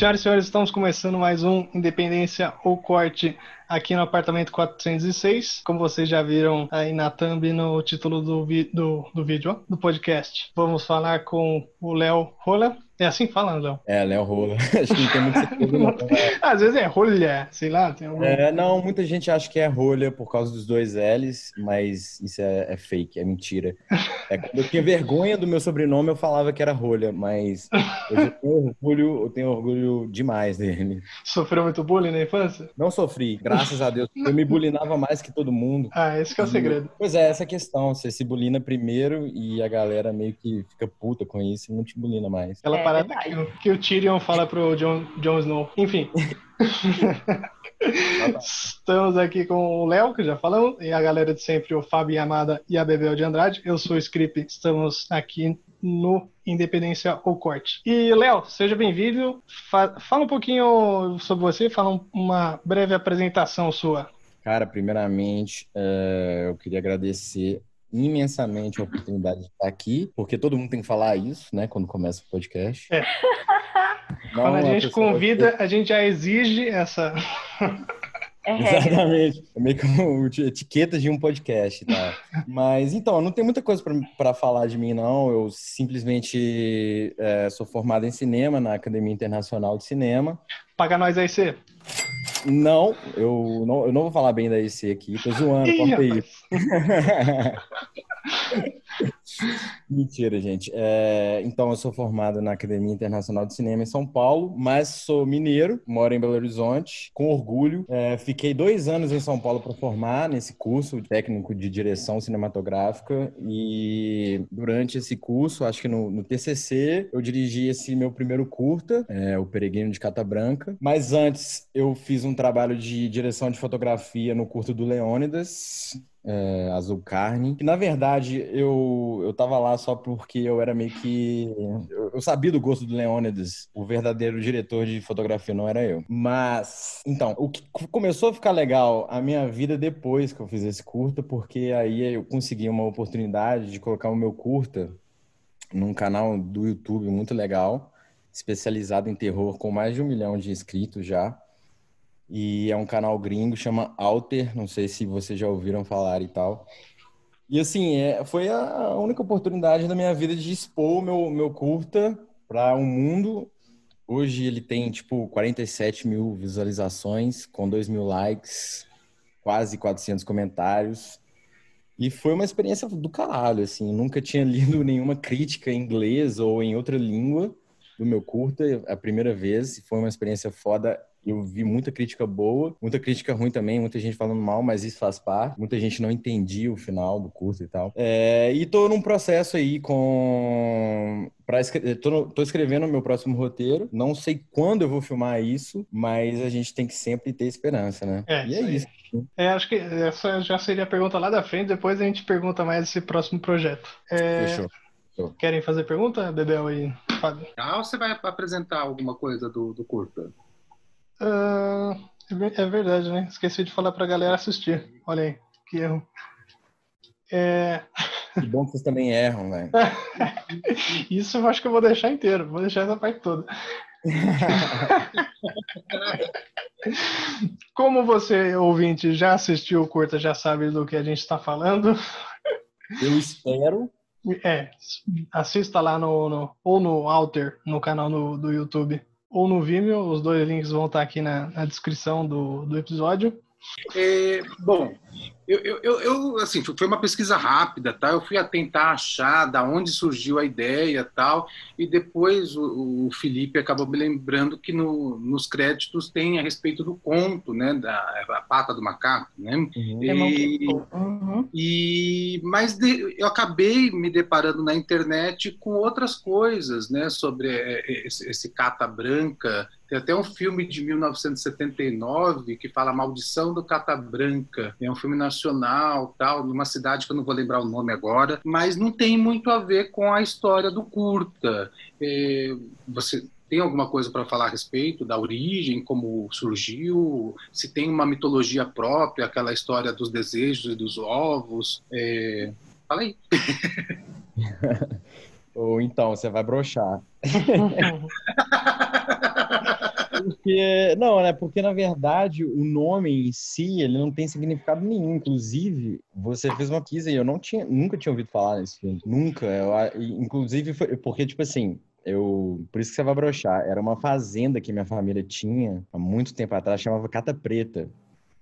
Senhoras e senhores, estamos começando mais um Independência ou Corte aqui no apartamento 406. Como vocês já viram aí na thumb no título do, do, do vídeo, do podcast. Vamos falar com o Léo Rola. É assim que fala, Léo? É, Léo Rola. Acho que não tem muita coisa, não. Às vezes é rolha, sei lá. Tem algum... é, não, muita gente acha que é rolha por causa dos dois L's, mas isso é, é fake, é mentira. É, quando eu tinha vergonha do meu sobrenome, eu falava que era rolha, mas eu tenho orgulho, eu tenho orgulho demais dele. Sofreu muito bullying na infância? Não sofri, graças a Deus. Eu me bulinava mais que todo mundo. Ah, esse que é o segredo. Pois é, essa questão. Você se bulina primeiro e a galera meio que fica puta com isso e não te bulina mais. Ela é, parada que, que, o Tyrion fala pro Jon, Jon Snow. Enfim. Estamos aqui com o Léo, que já falamos, e a galera de sempre, o Fábio Amada e a Bebel de Andrade. Eu sou o Script, estamos aqui no Independência ou Corte. E, Léo, seja bem-vindo. Fala um pouquinho sobre você, fala uma breve apresentação sua. Cara, primeiramente, uh, eu queria agradecer imensamente a oportunidade de estar aqui, porque todo mundo tem que falar isso, né, quando começa o podcast. É. Quando a gente convida, a gente já exige essa. É Exatamente. É meio como etiqueta de um podcast, tá? Mas então, não tem muita coisa para falar de mim, não. Eu simplesmente é, sou formado em cinema na Academia Internacional de Cinema. Paga nós aí, você. Não, eu não, eu não vou falar bem da IC aqui, tô zoando, corta isso. Mentira, gente. É, então, eu sou formado na Academia Internacional de Cinema em São Paulo, mas sou mineiro, moro em Belo Horizonte, com orgulho. É, fiquei dois anos em São Paulo para formar nesse curso técnico de direção cinematográfica e durante esse curso, acho que no, no TCC, eu dirigi esse meu primeiro curta, é, O Peregrino de Cata Branca. Mas antes, eu fiz um trabalho de direção de fotografia no curto do Leônidas, é, Azul Carne. Que na verdade eu, eu tava lá só porque eu era meio que. Eu, eu, sabia do gosto do Leônidas. O verdadeiro diretor de fotografia não era eu. Mas, então, o que começou a ficar legal a minha vida depois que eu fiz esse curta, porque aí eu consegui uma oportunidade de colocar o meu curta num canal do YouTube muito legal, especializado em terror, com mais de um milhão de inscritos já. E é um canal gringo, chama Alter, não sei se vocês já ouviram falar e tal. E assim, é, foi a única oportunidade da minha vida de expor meu, meu curta para o um mundo. Hoje ele tem, tipo, 47 mil visualizações, com 2 mil likes, quase 400 comentários. E foi uma experiência do caralho, assim. Nunca tinha lido nenhuma crítica em inglês ou em outra língua do meu curta, a primeira vez. Foi uma experiência foda eu vi muita crítica boa, muita crítica ruim também, muita gente falando mal, mas isso faz parte. Muita gente não entendia o final do curso e tal. É, e tô num processo aí com. Pra escre... tô, tô escrevendo o meu próximo roteiro. Não sei quando eu vou filmar isso, mas a gente tem que sempre ter esperança, né? É, e é isso. É, acho que essa já seria a pergunta lá da frente, depois a gente pergunta mais esse próximo projeto. É... Fechou. Querem fazer pergunta, Bebel e Fábio? Ah, você vai apresentar alguma coisa do, do curta? Uh, é verdade, né? Esqueci de falar pra galera assistir. Olha aí, que erro. É... Que bom que vocês também erram, velho. Isso eu acho que eu vou deixar inteiro, vou deixar essa parte toda. Como você, ouvinte, já assistiu o curta, já sabe do que a gente está falando. Eu espero. É, assista lá no, no ou no Alter, no canal no, do YouTube ou no Vimeo. Os dois links vão estar aqui na, na descrição do, do episódio. É, bom, eu, eu, eu, assim, foi uma pesquisa rápida, tá? Eu fui a tentar achar da onde surgiu a ideia, tal, e depois o, o Felipe acabou me lembrando que no, nos créditos tem a respeito do conto, né, da a pata do macaco, né? Uhum. E, uhum. e mas de, eu acabei me deparando na internet com outras coisas, né, sobre é, esse, esse cata branca tem até um filme de 1979 que fala Maldição do Cata Branca. É um filme nacional, tal, numa cidade que eu não vou lembrar o nome agora, mas não tem muito a ver com a história do curta. É, você tem alguma coisa para falar a respeito da origem, como surgiu, se tem uma mitologia própria, aquela história dos desejos e dos ovos? É... Fala aí. Ou então, você vai brochar. Porque, não, né? Porque, na verdade, o nome em si, ele não tem significado nenhum. Inclusive, você fez uma pesquisa e eu não tinha, nunca tinha ouvido falar nesse filme. Nunca. Eu, inclusive, foi, porque, tipo assim, eu, por isso que você vai brochar. Era uma fazenda que minha família tinha há muito tempo atrás, chamava Cata Preta.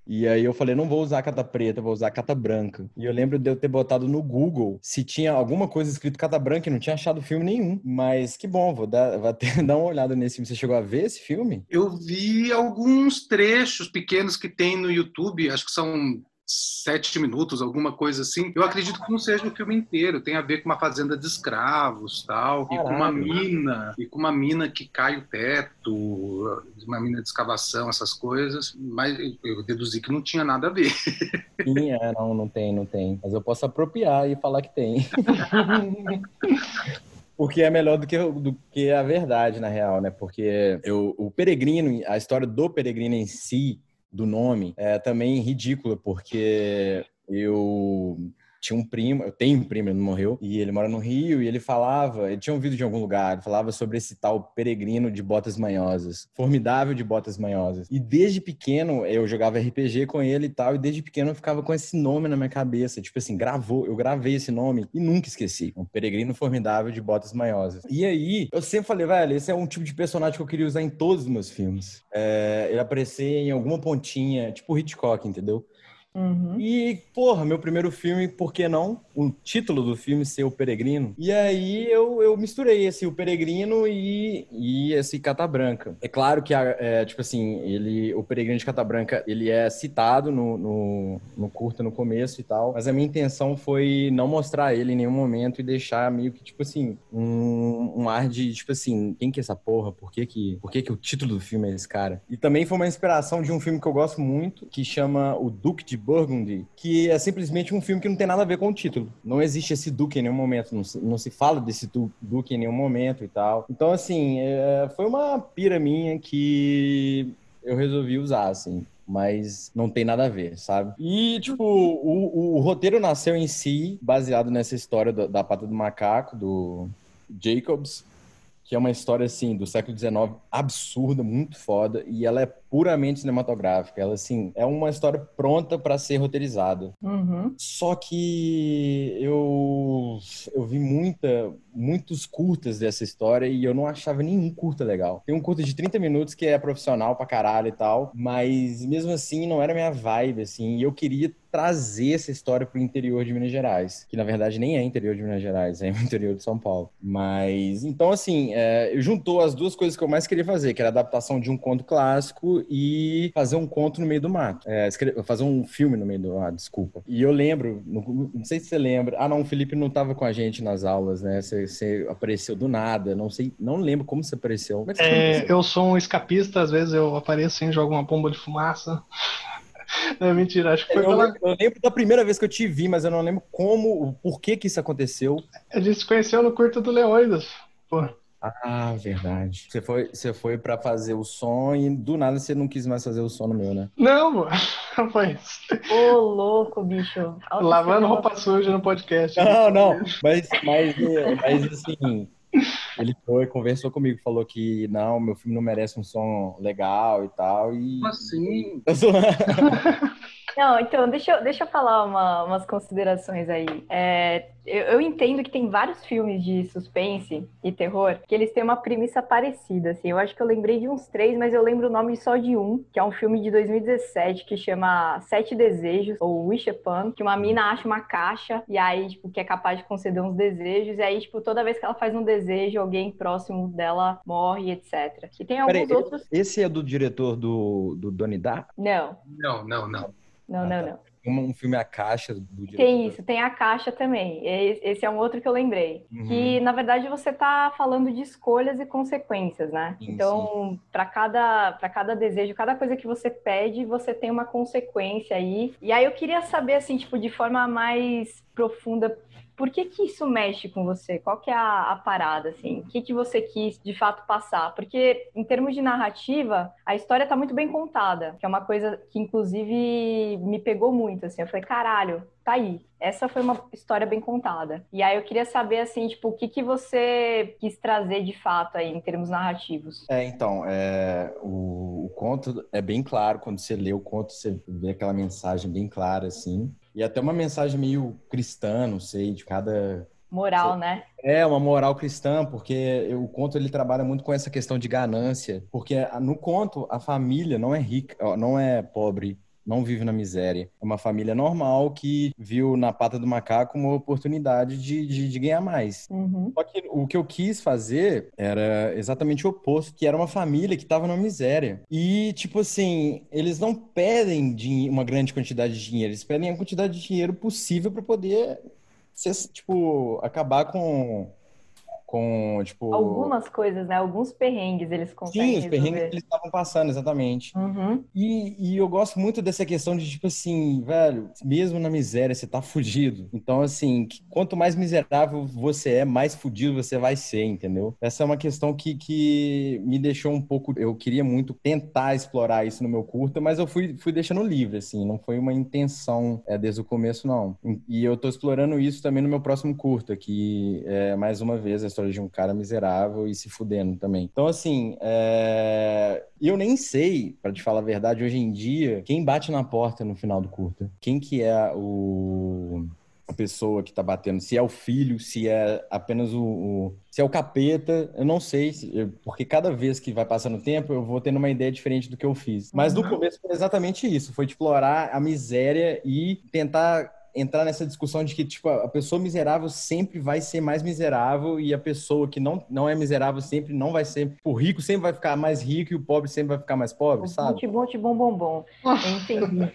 E aí eu falei, não vou usar cata preta, vou usar cata branca. E eu lembro de eu ter botado no Google se tinha alguma coisa escrito cata branca e não tinha achado filme nenhum. Mas que bom, vou dar, vou ter, dar uma olhada nesse filme. Você chegou a ver esse filme? Eu vi alguns trechos pequenos que tem no YouTube, acho que são sete minutos, alguma coisa assim. Eu acredito que não seja o filme inteiro. Tem a ver com uma fazenda de escravos, tal, Caralho. e com uma mina, e com uma mina que cai o teto, uma mina de escavação, essas coisas. Mas eu deduzi que não tinha nada a ver. Sim, é, não, não tem, não tem. Mas eu posso apropriar e falar que tem. Porque é melhor do que, do que a verdade, na real, né? Porque eu, o peregrino, a história do peregrino em si, do nome é também ridícula, porque eu tinha um primo, eu tenho um primo, ele não morreu, e ele mora no Rio, e ele falava, ele tinha ouvido de algum lugar, ele falava sobre esse tal peregrino de botas manhosas, formidável de botas manhosas. E desde pequeno eu jogava RPG com ele e tal, e desde pequeno eu ficava com esse nome na minha cabeça, tipo assim, gravou, eu gravei esse nome e nunca esqueci. Um peregrino formidável de botas manhosas. E aí, eu sempre falei, velho, esse é um tipo de personagem que eu queria usar em todos os meus filmes. É, ele aparecer em alguma pontinha, tipo Hitchcock, entendeu? Uhum. E, porra, meu primeiro filme, por que não? O título do filme ser O Peregrino. E aí eu, eu misturei esse O Peregrino e, e esse Cata Branca. É claro que, é, tipo assim, ele, o Peregrino de Cata Branca, ele é citado no, no, no curta no começo e tal, mas a minha intenção foi não mostrar ele em nenhum momento e deixar meio que, tipo assim, um, um ar de, tipo assim, quem que é essa porra? Por que que, por que que o título do filme é esse cara? E também foi uma inspiração de um filme que eu gosto muito, que chama O Duque de Burgundy, que é simplesmente um filme que não tem nada a ver com o título. Não existe esse duque em nenhum momento, não se, não se fala desse duque em nenhum momento e tal. Então, assim, é, foi uma pira minha que eu resolvi usar, assim mas não tem nada a ver, sabe? E, tipo, o, o, roteiro nasceu em si, baseado nessa história da, da pata do macaco, do Jacobs, que é uma história, assim, do século XIX, absurda, muito foda, e ela é puramente cinematográfica. Ela, assim, é uma história pronta para ser roteirizada. Uhum. Só que eu, eu vi muita, muitos curtas dessa história e eu não achava nenhum curta legal. Tem um curta de 30 minutos que é profissional pra caralho e tal, mas mesmo assim não era minha vibe, assim, e eu queria trazer essa história pro interior de Minas Gerais, que na verdade nem é interior de Minas Gerais, é interior de São Paulo. Mas, então assim, é, juntou as duas coisas que eu mais queria fazer, que era a adaptação de um conto clássico e fazer um conto no meio do mato. É, fazer um filme no meio do mato, desculpa. E eu lembro, não, sei se você lembra. Ah, não, o Felipe não estava com a gente nas aulas, né? Você, você, apareceu do nada. Não sei, não lembro como você apareceu. Como é que é, eu sou um escapista, às vezes eu apareço e jogo uma bomba de fumaça. Não, mentira, acho que foi eu, pela... eu lembro da primeira vez que eu te vi, mas eu não lembro como, o porquê que isso aconteceu. A gente se conheceu no curto do Leônidas, pô. Ah, verdade. Você foi, você foi para fazer o som e do nada você não quis mais fazer o som no meu, né? Não, não foi isso. Ô, louco, bicho. Lavando roupa suja no podcast. Não, não. Mas, mas, mas assim, ele foi, conversou comigo, falou que não, meu filme não merece um som legal e tal. E. Como assim? Não, então, deixa eu, deixa eu falar uma, umas considerações aí. É, eu, eu, entendo que tem vários filmes de suspense e terror que eles têm uma premissa parecida, assim. Eu acho que eu lembrei de uns três, mas eu lembro o nome só de um, que é um filme de 2017 que chama Sete Desejos, ou Wish Upon, que uma mina acha uma caixa e aí, tipo, que é capaz de conceder uns desejos, e aí, tipo, toda vez que ela faz um desejo, alguém próximo dela morre, etc. E tem alguns Peraí, outros... Esse é do diretor do, do Donnie Não. Não, não, não. Não, ah, não, tá. não. Um, filme A Caixa do diretor. Tem isso, tem A Caixa também. Esse é um outro que eu lembrei. Uhum. Que, na verdade, você está falando de escolhas e consequências, né? Sim, então, para cada, cada desejo, cada coisa que você pede, você tem uma consequência aí. E aí eu queria saber, assim, tipo, de forma mais profunda por que que isso mexe com você? Qual que é a, a parada, assim? O que que você quis, de fato, passar? Porque, em termos de narrativa, a história tá muito bem contada, que é uma coisa que, inclusive, me pegou muito, assim. Eu falei, caralho, tá aí. Essa foi uma história bem contada. E aí eu queria saber, assim, tipo, o que, que você quis trazer de fato aí, em termos narrativos? É, então, é, o, o conto é bem claro, quando você lê o conto, você vê aquela mensagem bem clara, assim. E até uma mensagem meio cristã, não sei, de cada Moral, né? É, uma moral cristã, porque o conto ele trabalha muito com essa questão de ganância, porque no conto a família não é rica, não é pobre, não vive na miséria. É uma família normal que viu na pata do macaco uma oportunidade de, de, de ganhar mais. Uhum. Só que o que eu quis fazer era exatamente o oposto, que era uma família que estava na miséria. E, tipo assim, eles não pedem uma grande quantidade de dinheiro, eles pedem a quantidade de dinheiro possível para poder, ser, tipo, acabar com com, tipo... Algumas coisas, né? Alguns perrengues eles conseguem Sim, os perrengues que eles estavam passando, exatamente. Uhum. E, e eu gosto muito dessa questão de, tipo assim, velho, mesmo na miséria, você tá fudido. Então, assim, quanto mais miserável você é, mais fudido você vai ser, entendeu? Essa é uma questão que, que me deixou um pouco... Eu queria muito tentar explorar isso no meu curta, mas eu fui, fui deixando livre, assim, não foi uma intenção é, desde o começo, não. E eu tô explorando isso também no meu próximo curta, que é, mais uma vez, a história de um cara miserável e se fudendo também. Então, assim, é... eu nem sei, para te falar a verdade, hoje em dia, quem bate na porta no final do curta. Quem que é o a pessoa que tá batendo, se é o filho, se é apenas o, o, se é o capeta, eu não sei, porque cada vez que vai passando o tempo eu vou tendo uma ideia diferente do que eu fiz. Mas no uhum. começo foi exatamente isso, foi explorar a miséria e tentar entrar nessa discussão de que, tipo, a pessoa miserável sempre vai ser mais miserável e a pessoa que não, não é miserável sempre não vai ser. O rico sempre vai ficar mais rico e o pobre sempre vai ficar mais pobre, o sabe? Bom, bom, bom, bom. Entendi.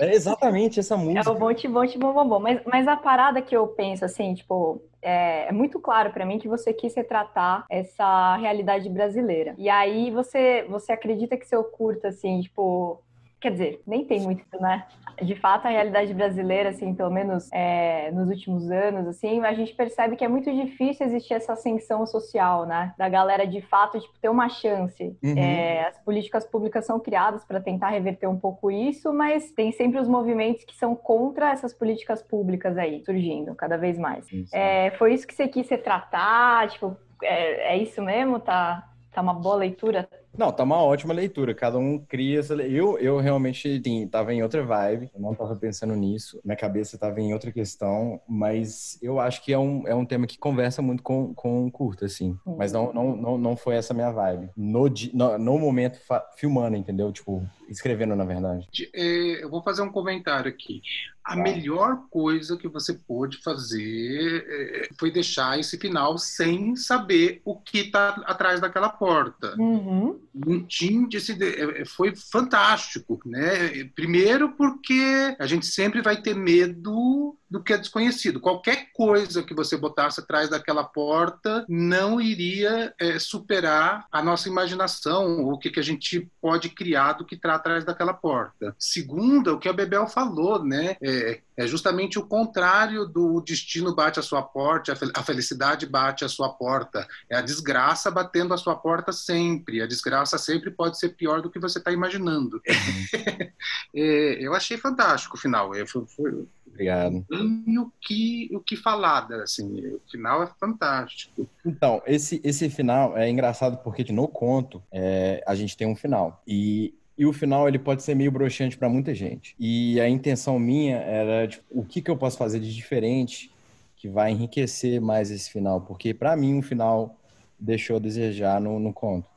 É exatamente essa música. É o bom, bom, bom, bom, bom. Mas, mas a parada que eu penso, assim, tipo, é, é, muito claro para mim que você quis retratar essa realidade brasileira. E aí você você acredita que seu curta assim, tipo, Quer dizer, nem tem muito, né? De fato, a realidade brasileira, assim, pelo menos é, nos últimos anos, assim, a gente percebe que é muito difícil existir essa ascensão social, né? Da galera, de fato, tipo, ter uma chance. Uhum. É, as políticas públicas são criadas para tentar reverter um pouco isso, mas tem sempre os movimentos que são contra essas políticas públicas aí, surgindo cada vez mais. É, foi isso que você quis retratar? Tipo, é, é isso mesmo? Tá, tá uma boa leitura? Não, tá uma ótima leitura. Cada um cria essa. Eu, eu realmente, sim, tava em outra vibe. Eu não tava pensando nisso. Minha cabeça tava em outra questão. Mas eu acho que é um, é um tema que conversa muito com, com o curto, assim. Mas não, não, não, não foi essa minha vibe. No, no, no momento, filmando, entendeu? Tipo, escrevendo, na verdade. É, eu vou fazer um comentário aqui. A tá. melhor coisa que você pôde fazer é, foi deixar esse final sem saber o que está atrás daquela porta. Uhum um índice é, é, foi fantástico, né? Primeiro porque a gente sempre vai ter medo do que é desconhecido. Qualquer coisa que você botasse atrás daquela porta não iria é, superar a nossa imaginação, o que, que a gente pode criar do que está atrás daquela porta. Segundo, o que a Bebel falou, né? É, é justamente o contrário do destino bate a sua porta, a felicidade bate a sua porta. É a desgraça batendo a sua porta sempre. A desgraça sempre pode ser pior do que você está imaginando. Uhum. é, eu achei fantástico o final. É, foi, foi, Obrigado. E o que, o que falar, assim, o final é fantástico. Então, esse, esse final é engraçado porque no conto é, a gente tem um final. E e o final ele pode ser meio broxante para muita gente. E a intenção minha era tipo, o que, que eu posso fazer de diferente que vai enriquecer mais esse final, porque para mim o final deixou a desejar no, no conto.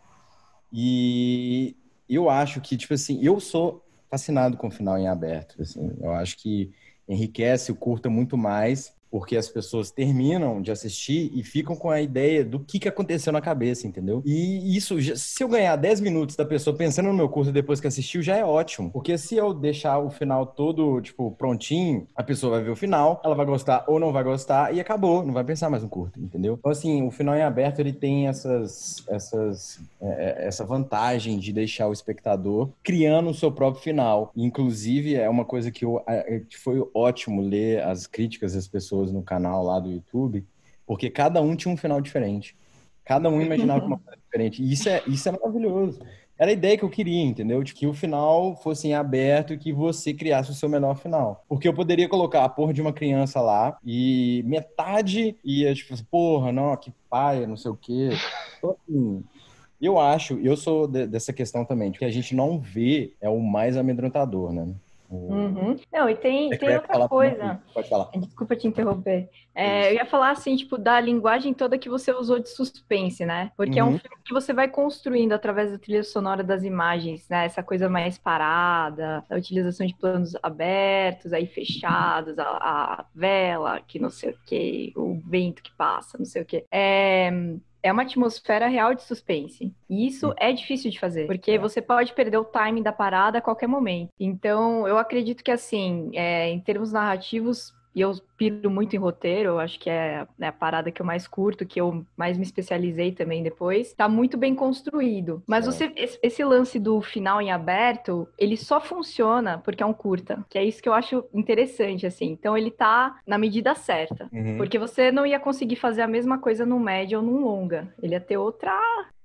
E eu acho que tipo assim, eu sou fascinado com o final em aberto, assim. Eu acho que enriquece curta muito mais, porque as pessoas terminam de assistir e ficam com a ideia do que, que aconteceu na cabeça, entendeu? E isso, se eu ganhar 10 minutos da pessoa pensando no meu curso depois que assistiu, já é ótimo. Porque se eu deixar o final todo, tipo, prontinho, a pessoa vai ver o final, ela vai gostar ou não vai gostar e acabou, não vai pensar mais no curto, entendeu? Então, assim, o final em aberto, ele tem essas, essas é, essa vantagem de deixar o espectador criando o seu próprio final. Inclusive, é uma coisa que, eu, que foi ótimo ler as críticas das pessoas no canal lá do YouTube, porque cada um tinha um final diferente. Cada um imaginava uma coisa diferente. E isso é, isso é maravilhoso. Era a ideia que eu queria, entendeu? De que o final fosse em aberto e que você criasse o seu melhor final. Porque eu poderia colocar a porra de uma criança lá e metade ia, tipo, porra, não, que pai, não sei o quê. Então, assim, eu acho, eu sou de, dessa questão também, que a gente não vê é o mais amedrontador, né? Uhum. Não, e tem, tem outra coisa. Pode falar. Desculpa te interromper. É, eu ia falar assim, tipo, da linguagem toda que você usou de suspense, né? Porque uhum. é um uhum. filme que você vai construindo através da trilha sonora das imagens, né? Essa coisa mais parada, a utilização de planos abertos, aí fechados, a, a vela, que não sei o que, o vento que passa, não sei o que. É, é uma atmosfera real de suspense. E isso é difícil de fazer, porque é. você pode perder o timing da parada a qualquer momento. Então, eu acredito que, assim, é, em termos narrativos, e eu piro muito em roteiro, eu acho que é né, a parada que eu mais curto, que eu mais me especializei também depois, tá muito bem construído. Mas é. você, esse lance do final em aberto, ele só funciona porque é um curta, que é isso que eu acho interessante, assim. Então ele tá na medida certa, uhum. porque você não ia conseguir fazer a mesma coisa no médio ou num longa. Ele ia ter outra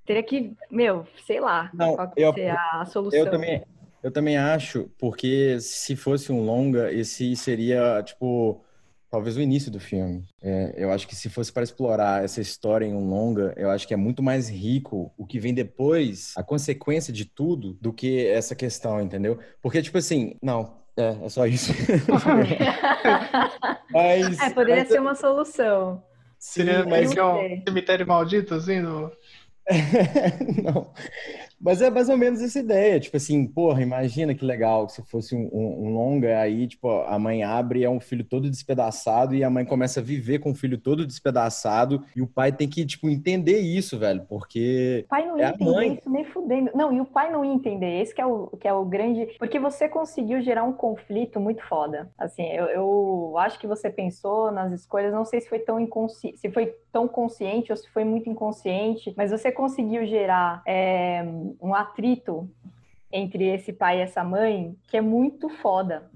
teria que, meu, sei lá, não, qual eu, a solução. Eu também, eu também acho, porque se fosse um longa, esse seria, tipo, talvez o início do filme. É, eu acho que se fosse para explorar essa história em um longa, eu acho que é muito mais rico o que vem depois, a consequência de tudo, do que essa questão, entendeu? Porque, tipo assim, não, é, é só isso. mas, é, poderia mas... ser uma solução. Seria mais que um cemitério maldito, assim? No... não. Mas é mais ou menos essa ideia, tipo assim, porra, imagina que legal se fosse um, um, um, longa, aí, tipo, a mãe abre e é um filho todo despedaçado e a mãe começa a viver com o filho todo despedaçado e o pai tem que, tipo, entender isso, velho, porque... O pai não ia é entender isso nem fudendo. Não, e o pai não ia entender, esse que é o, que é o grande... Porque você conseguiu gerar um conflito muito foda. Assim, eu, eu acho que você pensou nas escolhas, não sei se foi tão inconsciente, se foi tão consciente ou se foi muito inconsciente, mas você conseguiu gerar... É um atrito entre esse pai e essa mãe que é muito foda.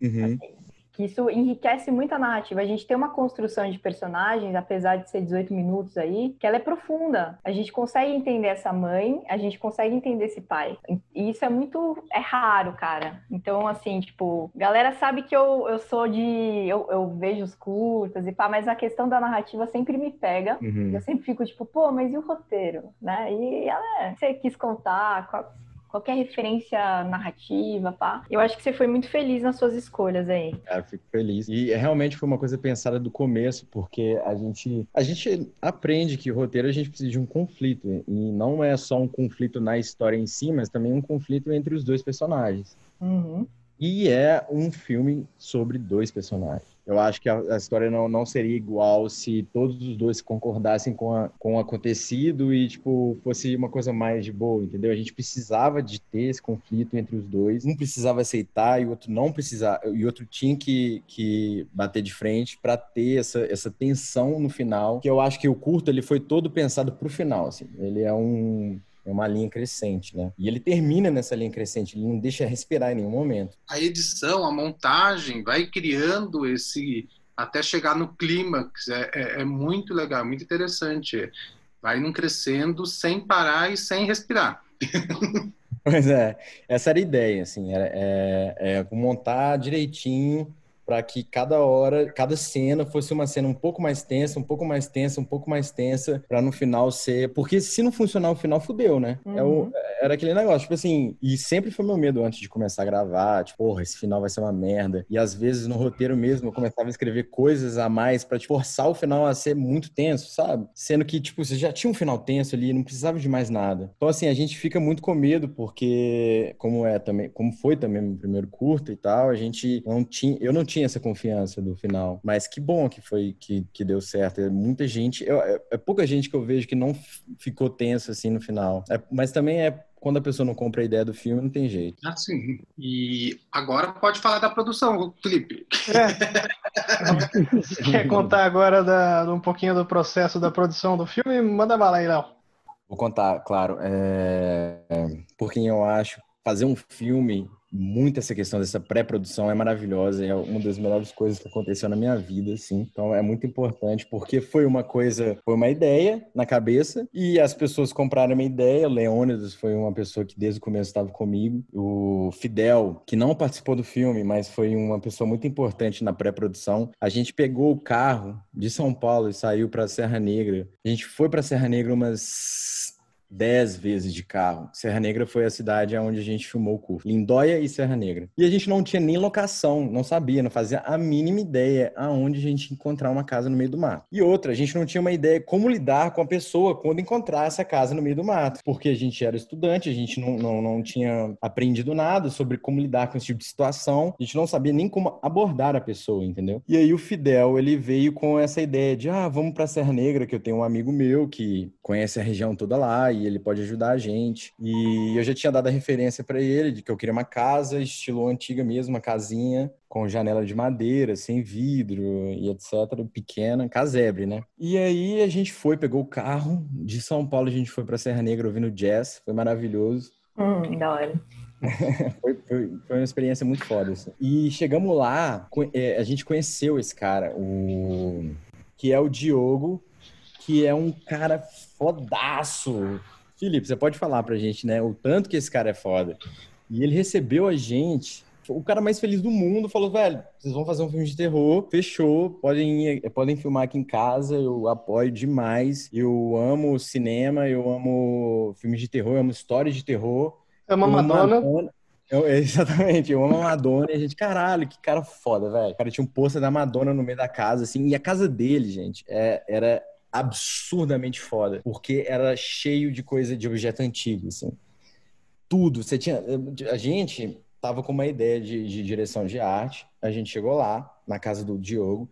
Uhum. Assim, que isso enriquece muito a narrativa. A gente tem uma construção de personagens, apesar de ser 18 minutos aí, que ela é profunda. A gente consegue entender essa mãe, a gente consegue entender esse pai. E isso é muito. é raro, cara. Então, assim, tipo, galera sabe que eu, eu sou de. Eu, eu vejo os curtas e pá, mas a questão da narrativa sempre me pega. Uhum. Eu sempre fico, tipo, pô, mas e o roteiro? Né? E ela, você quis contar. Qual qualquer referência narrativa, pá. Eu acho que você foi muito feliz nas suas escolhas aí. Cara, fico feliz. E realmente foi uma coisa pensada do começo, porque a gente, a gente aprende que o roteiro a gente precisa de um conflito. E não é só um conflito na história em si, mas também um conflito entre os dois personagens. Uhum. E é um filme sobre dois personagens. Eu acho que a, a, história não, não seria igual se todos os dois concordassem com, a, com o acontecido e, tipo, fosse uma coisa mais de boa, entendeu? A gente precisava de ter esse conflito entre os dois. Um precisava aceitar e o outro não precisava, e o outro tinha que, que bater de frente para ter essa, essa tensão no final, que eu acho que o curto ele foi todo pensado pro final, assim. Ele é um é uma linha crescente, né? E ele termina nessa linha crescente, ele não deixa respirar em nenhum momento. A edição, a montagem vai criando esse até chegar no clímax, é, é, é muito legal, muito interessante. Vai num crescendo sem parar e sem respirar. Pois é, essa era a ideia, assim, é, é, é montar direitinho para que cada hora, cada cena fosse uma cena um pouco mais tensa, um pouco mais tensa, um pouco mais tensa, para no final ser. Porque se não funcionar o final, fudeu, né? Uhum. É o... Uhum. Era aquele negócio, tipo assim, e sempre foi meu medo antes de começar a gravar, tipo, porra, esse final vai ser uma merda. E às vezes no roteiro mesmo eu começava a escrever coisas a mais para tipo, forçar o final a ser muito tenso, sabe? Sendo que, tipo, você já tinha um final tenso ali, não precisava de mais nada. Então, assim, a gente fica muito com medo, porque, como é também, como foi também meu primeiro curto e tal, a gente não tinha, eu não tinha tinha essa confiança do final. Mas que bom que foi que, que deu certo. É muita gente, eu, é, é, pouca gente que eu vejo que não ficou tenso assim no final. É, mas também é quando a pessoa não compra a ideia do filme, não tem jeito. Ah, sim. E agora pode falar da produção, Felipe. É. Quer contar agora da, um pouquinho do processo da produção do filme? Manda bala aí, Léo. Vou contar, claro. É... Porque eu acho fazer um filme muito essa questão dessa pré-produção é maravilhosa, é uma das melhores coisas que aconteceu na minha vida, assim. Então é muito importante porque foi uma coisa, foi uma ideia na cabeça e as pessoas compraram a minha ideia. Leônidas foi uma pessoa que desde o começo estava comigo. O Fidel, que não participou do filme, mas foi uma pessoa muito importante na pré-produção. A gente pegou o carro de São Paulo e saiu para Serra Negra. A gente foi para Serra Negra umas dez vezes de carro. Serra Negra foi a cidade onde a gente filmou o curso. Lindóia e Serra Negra. E a gente não tinha nem locação, não sabia, não fazia a mínima ideia aonde a gente encontrar uma casa no meio do mato. E outra, a gente não tinha uma ideia como lidar com a pessoa quando encontrar essa casa no meio do mato. Porque a gente era estudante, a gente não, não, não tinha aprendido nada sobre como lidar com esse tipo de situação. A gente não sabia nem como abordar a pessoa, entendeu? E aí o Fidel, ele veio com essa ideia de, ah, vamos pra Serra Negra, que eu tenho um amigo meu que conhece a região toda lá e ele pode ajudar a gente. E eu já tinha dado a referência para ele de que eu queria uma casa, estilo antiga mesmo, uma casinha com janela de madeira, sem vidro e etc, pequena, casebre, né? E aí a gente foi, pegou o carro de São Paulo, a gente foi para Serra Negra ouvindo jazz, foi maravilhoso. Hum, da hora. foi, foi, foi, uma experiência muito foda. Assim. E chegamos lá, é, a gente conheceu esse cara, o que é o Diogo, que é um cara fodaço. Felipe, você pode falar pra gente, né, o tanto que esse cara é foda. E ele recebeu a gente, o cara mais feliz do mundo, falou, velho, vocês vão fazer um filme de terror, fechou, podem, podem filmar aqui em casa, eu apoio demais, eu amo cinema, eu amo filmes de terror, eu amo histórias de terror. É uma Madonna. Madonna. Eu, exatamente, eu amo a Madonna e a gente, caralho, que cara foda, velho. O cara tinha um pôster da Madonna no meio da casa, assim, e a casa dele, gente, é, era absurdamente foda, porque era cheio de coisa de objeto antigo, assim. Tudo. Você tinha. A gente tava com uma ideia de, de direção de arte. A gente chegou lá, na casa do Diogo,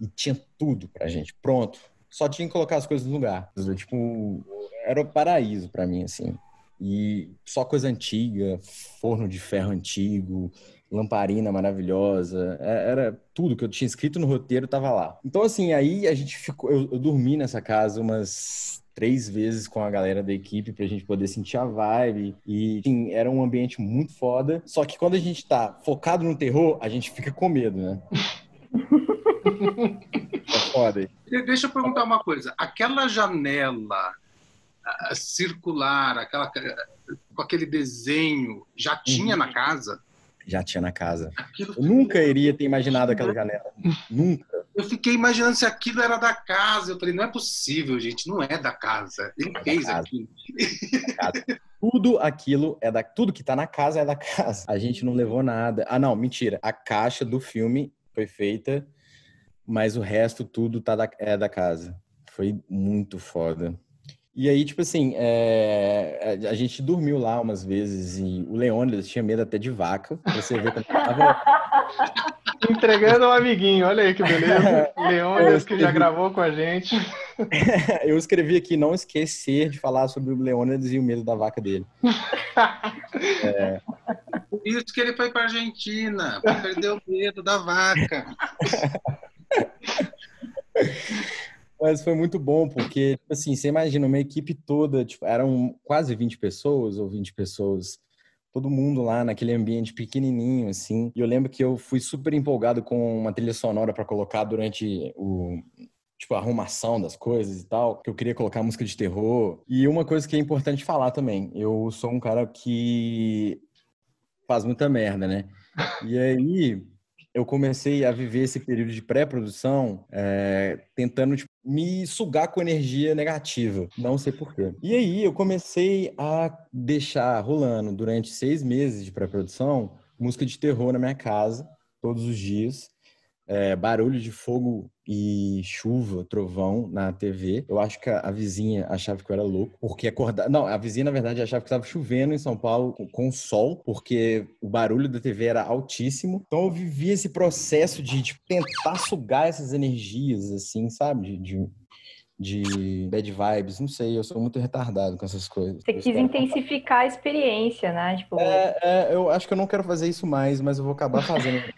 e tinha tudo pra gente. Pronto. Só tinha que colocar as coisas no lugar. Tipo, era o paraíso para mim, assim. E só coisa antiga, forno de ferro antigo, lamparina maravilhosa, é, era tudo que eu tinha escrito no roteiro estava lá. Então assim, aí a gente ficou, eu, eu dormi nessa casa umas três vezes com a galera da equipe pra gente poder sentir a vibe. E, enfim, era um ambiente muito foda. Só que quando a gente tá focado no terror, a gente fica com medo, né? é foda. Deixa eu perguntar uma coisa. Aquela janela circular, aquela, com aquele desenho, já tinha uhum. na casa? Já tinha na casa. Aquilo eu nunca iria ter imaginado aquela janela. nunca. Eu fiquei imaginando se aquilo era da casa. Eu falei, não é possível, gente, não é da casa. Ele é fez casa. aquilo. É tudo aquilo é da. Tudo que tá na casa é da casa. A gente não levou nada. Ah, não, mentira. A caixa do filme foi feita, mas o resto tudo tá da, é da casa. Foi muito foda. E aí, tipo assim, é... a gente dormiu lá umas vezes e o Leônidas tinha medo até de vaca. Você vê como tava. Entregando um amiguinho, olha aí que beleza. Leônidas que já gravou com a gente. Eu escrevi aqui não esquecer de falar sobre o Leônidas e o medo da vaca dele. É... Por isso que ele foi para Argentina, para perder o medo da vaca. Mas foi muito bom, porque, tipo assim, você imagina uma equipe toda, tipo, eram quase 20 pessoas ou 20 pessoas, todo mundo lá naquele ambiente pequenininho, assim. E eu lembro que eu fui super empolgado com uma trilha sonora para colocar durante o, tipo, a arrumação das coisas e tal, que eu queria colocar música de terror. E uma coisa que é importante falar também, eu sou um cara que faz muita merda, né? E aí, eu comecei a viver esse período de pré-produção é, tentando tipo, me sugar com energia negativa. Não sei porquê. E aí eu comecei a deixar rolando durante seis meses de pré-produção música de terror na minha casa, todos os dias é, barulho de fogo e chuva, trovão na TV. Eu acho que a, vizinha achava que eu era louco, porque acordar. Não, a vizinha, na verdade, achava que estava chovendo em São Paulo com, com, sol, porque o barulho da TV era altíssimo. Então eu vivi esse processo de, de tentar sugar essas energias, assim, sabe? de, de de bad vibes, não sei, eu sou muito retardado com essas coisas. Você quis intensificar a experiência, né? Tipo... É, é, eu acho que eu não quero fazer isso mais, mas eu vou acabar fazendo.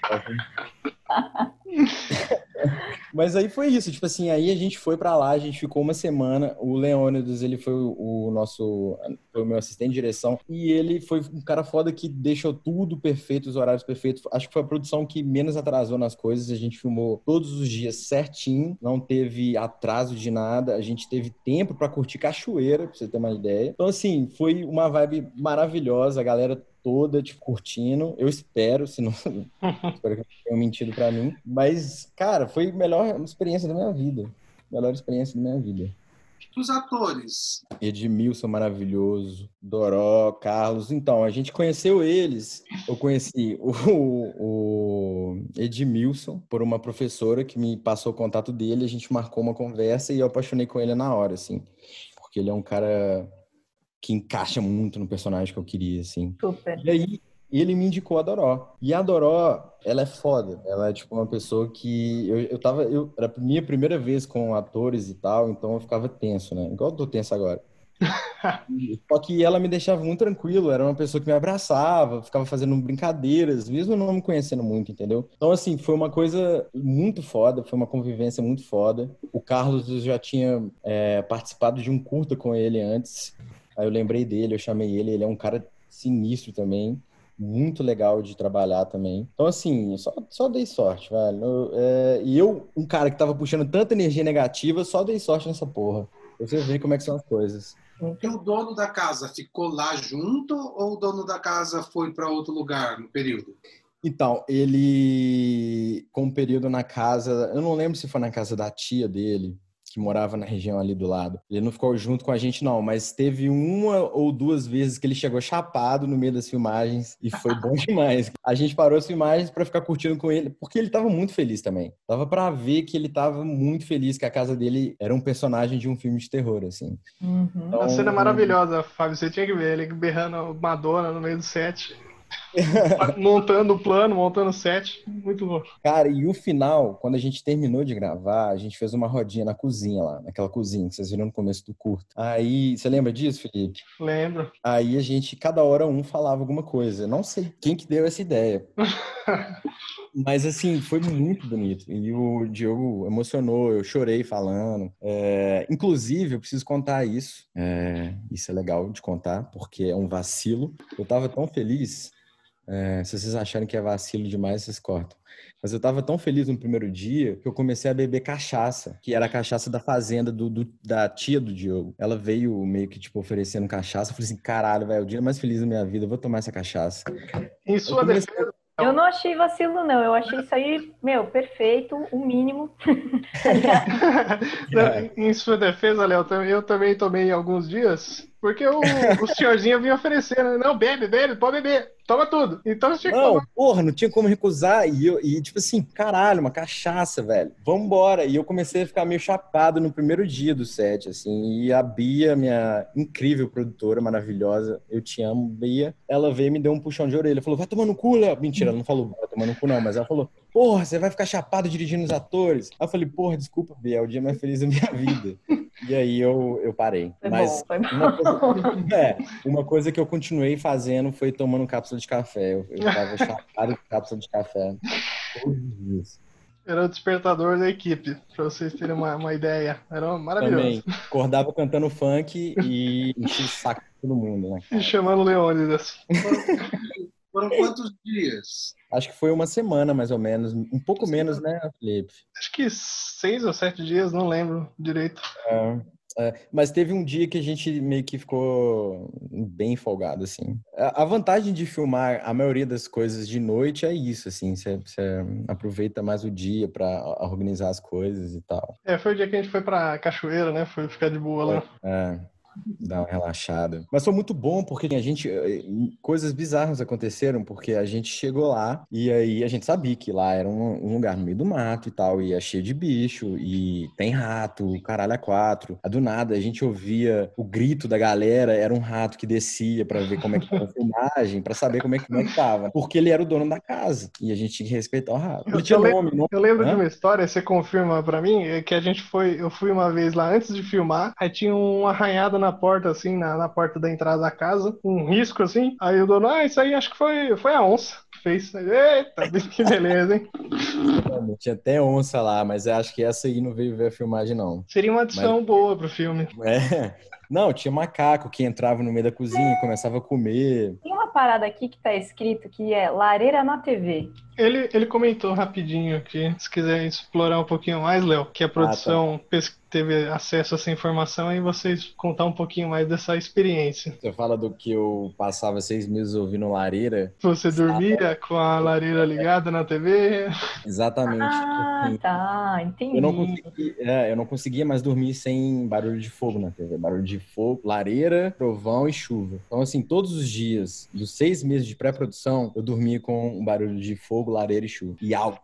Mas aí foi isso, tipo assim, aí a gente foi para lá, a gente ficou uma semana. O Leônidas, ele foi o, nosso, foi o meu assistente de direção e ele foi um cara foda que deixou tudo perfeito, os horários perfeitos. Acho que foi a produção que menos atrasou nas coisas. A gente filmou todos os dias certinho, não teve atraso de nada. A gente teve tempo para curtir cachoeira, pra você ter uma ideia. Então assim, foi uma vibe maravilhosa. A galera toda, tipo, curtindo. Eu espero, se não. espero que não tenham mentido pra mim. Mas, cara, foi a melhor experiência da minha vida. Melhor experiência da minha vida. Os atores. Edmilson maravilhoso, Doró, Carlos. Então, a gente conheceu eles. Eu conheci o, o Edmilson por uma professora que me passou o contato dele. A gente marcou uma conversa e eu apaixonei com ele na hora, assim. Porque ele é um cara que encaixa muito no personagem que eu queria, assim. Super. E aí, ele me indicou a Doró. E a Doró, ela é foda. Ela é, tipo, uma pessoa que... Eu, eu tava... Eu, era a minha primeira vez com atores e tal, então eu ficava tenso, né? Igual eu tô tenso agora. Só que ela me deixava muito tranquilo, era uma pessoa que me abraçava, ficava fazendo brincadeiras, mesmo não me conhecendo muito, entendeu? Então, assim, foi uma coisa muito foda, foi uma convivência muito foda. O Carlos já tinha é, participado de um curta com ele antes, Aí eu lembrei dele, eu chamei ele, ele é um cara sinistro também, muito legal de trabalhar também. Então, assim, só, só dei sorte, velho. Eu, é, e eu, um cara que tava puxando tanta energia negativa, só dei sorte nessa porra. Você vê como é que são as coisas. E o dono da casa ficou lá junto ou o dono da casa foi para outro lugar no período? Então, ele, com o período na casa, eu não lembro se foi na casa da tia dele, que morava na região ali do lado. Ele não ficou junto com a gente, não, mas teve uma ou duas vezes que ele chegou chapado no meio das filmagens e foi bom demais. A gente parou as filmagens para ficar curtindo com ele, porque ele tava muito feliz também. Dava para ver que ele tava muito feliz, que a casa dele era um personagem de um filme de terror, assim. Uhum. Então, a cena é maravilhosa, Fábio. Você tinha que ver ele berrando Madonna no meio do set. Montando o plano, montando o set. Muito bom. Cara, e o final, quando a gente terminou de gravar, a gente fez uma rodinha na cozinha lá, naquela cozinha que vocês viram no começo do curto. Aí, você lembra disso, Felipe? Lembro. Aí a gente, cada hora um falava alguma coisa. Não sei quem que deu essa ideia. Mas assim, foi muito bonito. E o Diogo emocionou, eu chorei falando. É, inclusive, eu preciso contar isso. É, isso é legal de contar, porque é um vacilo. Eu tava tão feliz é, se vocês acharem que é vacilo demais, vocês cortam. Mas eu tava tão feliz no primeiro dia que eu comecei a beber cachaça, que era a cachaça da fazenda do, do da tia do Diogo. Ela veio meio que, tipo, oferecendo cachaça. Eu falei assim, caralho, velho, é o dia mais feliz da minha vida, eu vou tomar essa cachaça. Em sua comecei... defesa, eu não achei vacilo, não. Eu achei isso aí, meu, perfeito, o mínimo. em sua defesa, Léo, eu também tomei alguns dias, porque o, o senhorzinho vinha oferecendo, não, bebe, bebe, pode beber toma tudo. Então você tinha que não, tomar. porra, não tinha como recusar. E, eu, e tipo assim, caralho, uma cachaça, velho. Vambora. E eu comecei a ficar meio chapado no primeiro dia do set, assim. E a Bia, minha incrível produtora, maravilhosa, eu te amo, Bia, ela veio e me deu um puxão de orelha. Falou, vai tomar no cu, Léo. Mentira, ela não falou, vai tomar no cu, não. Mas ela falou, porra, você vai ficar chapado dirigindo os atores. Aí eu falei, porra, desculpa, Bia, é o dia mais feliz da minha vida. E aí eu, eu parei. Foi Mas bom, foi bom. Uma, coisa, é, uma coisa que eu continuei fazendo foi tomando cápsula de café. Eu, eu tava chapado de cápsula de café todos os dias. Era o despertador da equipe, para vocês terem uma, uma ideia. Era maravilhoso. Também. Acordava cantando funk e enchia o saco de todo mundo, né? E chamando Leônidas. Foram quantos dias? Acho que foi uma semana, mais ou menos. Um pouco menos, né, Felipe? Acho que seis ou sete dias, não lembro direito. É, é, mas teve um dia que a gente meio que ficou bem folgado, assim. A vantagem de filmar a maioria das coisas de noite é isso, assim. Você, aproveita mais o dia para organizar as coisas e tal. É, foi o dia que a gente foi pra cachoeira, né? Foi ficar de boa lá. É dar uma relaxada. Mas foi muito bom porque a gente eh, coisas bizarras aconteceram porque a gente chegou lá e aí a gente sabia que lá era um, um lugar no meio do mato e tal e é cheio de bicho e tem rato, caralho a quatro. A do nada a gente ouvia o grito da galera, era um rato que descia para ver como é que tava a filmagem, para saber como é, que, como é que tava, porque ele era o dono da casa e a gente tinha que respeitar o rato. Ele tinha eu, nome, lembro, eu lembro Hã? de uma história, você confirma para mim, é que a gente foi, eu fui uma vez lá antes de filmar, aí tinha um arranhado na na porta, assim, na, na porta da entrada da casa, um risco, assim. Aí o dono, ah, isso aí acho que foi, foi a onça fez. Eita, que beleza, hein? Tinha até onça lá, mas acho que essa aí não veio ver a filmagem, não. Seria uma adição mas... boa pro filme. É. Não, tinha macaco que entrava no meio da cozinha e começava a comer. Tem uma parada aqui que tá escrito que é lareira na TV. Ele, ele comentou rapidinho aqui, se quiser explorar um pouquinho mais, Léo, que a produção ah, tá. Teve acesso a essa informação e vocês contar um pouquinho mais dessa experiência. Você fala do que eu passava seis meses ouvindo lareira. Você dormia com a lareira ligada na TV? Exatamente. Ah, tá, entendi. Eu não, conseguia, é, eu não conseguia mais dormir sem barulho de fogo na TV. Barulho de fogo, lareira, trovão e chuva. Então, assim, todos os dias, dos seis meses de pré-produção, eu dormia com um barulho de fogo lareira e chuva. E alto.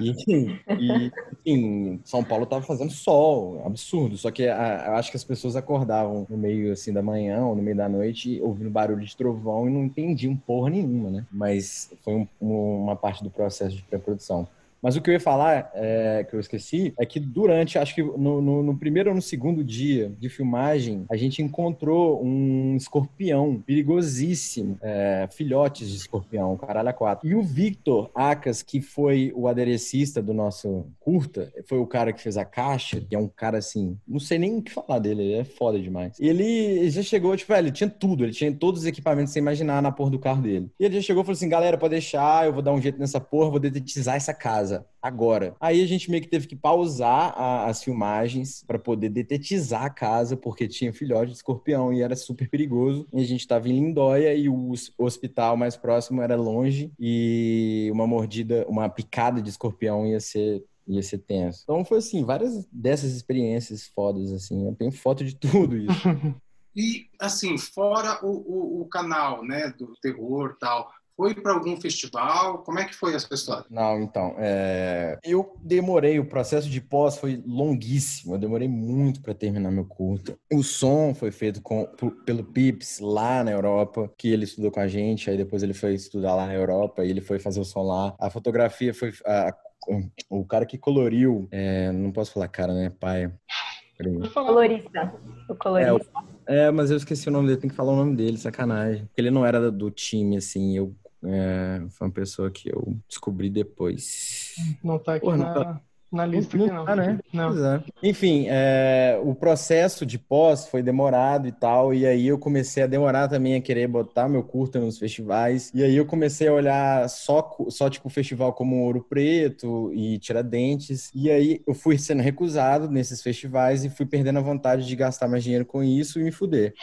E, e em São Paulo tava fazendo sol, absurdo. Só que a, acho que as pessoas acordavam no meio assim da manhã ou no meio da noite, ouvindo barulho de trovão e não entendiam porra nenhuma, né? Mas foi um, uma parte do processo de pré-produção. Mas o que eu ia falar, é, que eu esqueci, é que durante, acho que no, no, no, primeiro ou no segundo dia de filmagem, a gente encontrou um escorpião perigosíssimo, é, filhotes de escorpião, caralho a quatro. E o Victor Acas, que foi o aderecista do nosso curta, foi o cara que fez a caixa, que é um cara assim, não sei nem o que falar dele, ele é foda demais. Ele já chegou, tipo, ele tinha tudo, ele tinha todos os equipamentos sem imaginar na porra do carro dele. E ele já chegou e falou assim: galera, pode deixar, eu vou dar um jeito nessa porra, vou detetizar essa casa casa agora. Aí a gente meio que teve que pausar a, as filmagens para poder detetizar a casa, porque tinha filhote de escorpião e era super perigoso. E a gente estava em Lindóia e o hospital mais próximo era longe e uma mordida, uma picada de escorpião ia ser ia ser tenso. Então foi assim, várias dessas experiências fodas, assim. Eu tenho foto de tudo isso. e, assim, fora o, o, o, canal, né, do terror tal, foi para algum festival? Como é que foi essa história? Não, então, é... eu demorei, o processo de pós foi longuíssimo, eu demorei muito para terminar meu curto. O som foi feito com, pelo Pips lá na Europa, que ele estudou com a gente, aí depois ele foi estudar lá na Europa e ele foi fazer o som lá. A fotografia foi... A, o cara que coloriu, é... não posso falar cara, né, pai? Colorista. O colorista. É, é, mas eu esqueci o nome dele, tem que falar o nome dele, sacanagem. Porque ele não era do time, assim, eu é, foi uma pessoa que eu descobri depois. Não tá aqui Porra, na... Tá na lista aqui, não. Ah, né? Não. É. Enfim, é, o processo de pós foi demorado e tal, e aí eu comecei a demorar também a querer botar meu curta nos festivais, e aí eu comecei a olhar só, só tipo, festival como Ouro Preto e Tiradentes, e aí eu fui sendo recusado nesses festivais e fui perdendo a vontade de gastar mais dinheiro com isso e me fuder.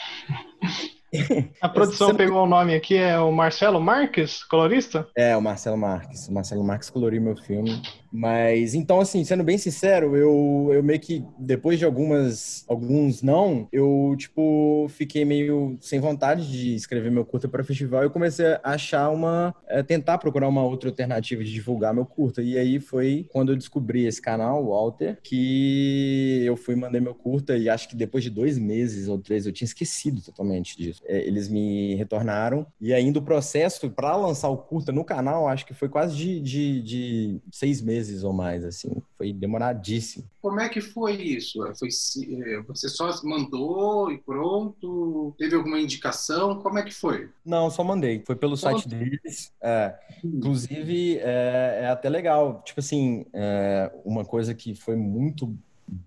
A produção Você... pegou o nome aqui, é o Marcelo Marques, colorista? É, o Marcelo Marques. O Marcelo Marques coloriu meu filme. Mas, então, assim, sendo bem sincero, eu, eu meio que, depois de algumas, alguns não, eu, tipo, fiquei meio sem vontade de escrever meu curta para festival e comecei a achar uma, é, tentar procurar uma outra alternativa de divulgar meu curta. E aí foi quando eu descobri esse canal, Walter, que eu fui mandei meu curta e acho que depois de dois meses ou três, eu tinha esquecido totalmente disso. É, eles me retornaram e ainda o processo para lançar o curta no canal, acho que foi quase de, de, de seis meses meses ou mais, assim. Foi demoradíssimo. Como é que foi isso? Foi, é, você só mandou e pronto? Teve alguma indicação? Como é que foi? Não, só mandei. Foi pelo só site deles. É, hum. inclusive, é, é, até legal. Tipo assim, é, uma coisa que foi muito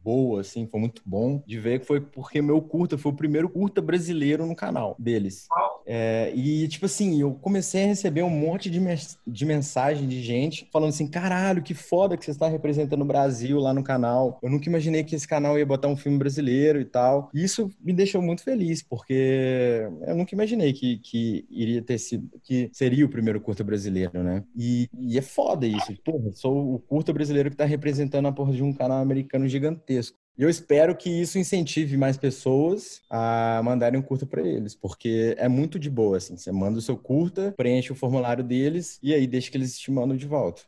boa, assim, foi muito bom de ver que foi porque meu curta foi o primeiro curta brasileiro no canal deles. É, e, tipo assim, eu comecei a receber um monte de, de mensagem de gente falando assim: caralho, que foda que você está representando o Brasil lá no canal. Eu nunca imaginei que esse canal ia botar um filme brasileiro e tal. E isso me deixou muito feliz, porque eu nunca imaginei que, que iria ter sido, que seria o primeiro curta brasileiro, né? E, e é foda isso. Porra, sou o curta brasileiro que tá representando a porra de um canal americano gigantesco. E eu espero que isso incentive mais pessoas a mandarem um curta para eles, porque é muito de boa, assim. Você manda o seu curta, preenche o formulário deles e aí deixa que eles te mandam de volta.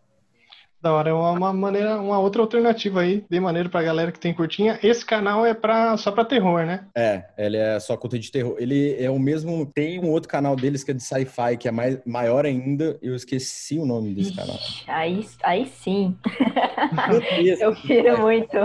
Da hora, é uma maneira, uma outra alternativa aí, bem maneiro pra galera que tem curtinha. Esse canal é pra, só pra terror, né? É, ele é só curta de terror. Ele é o mesmo. Tem um outro canal deles que é de sci-fi, que é mais, maior ainda. Eu esqueci o nome desse canal. Aí, aí sim. Eu quero muito.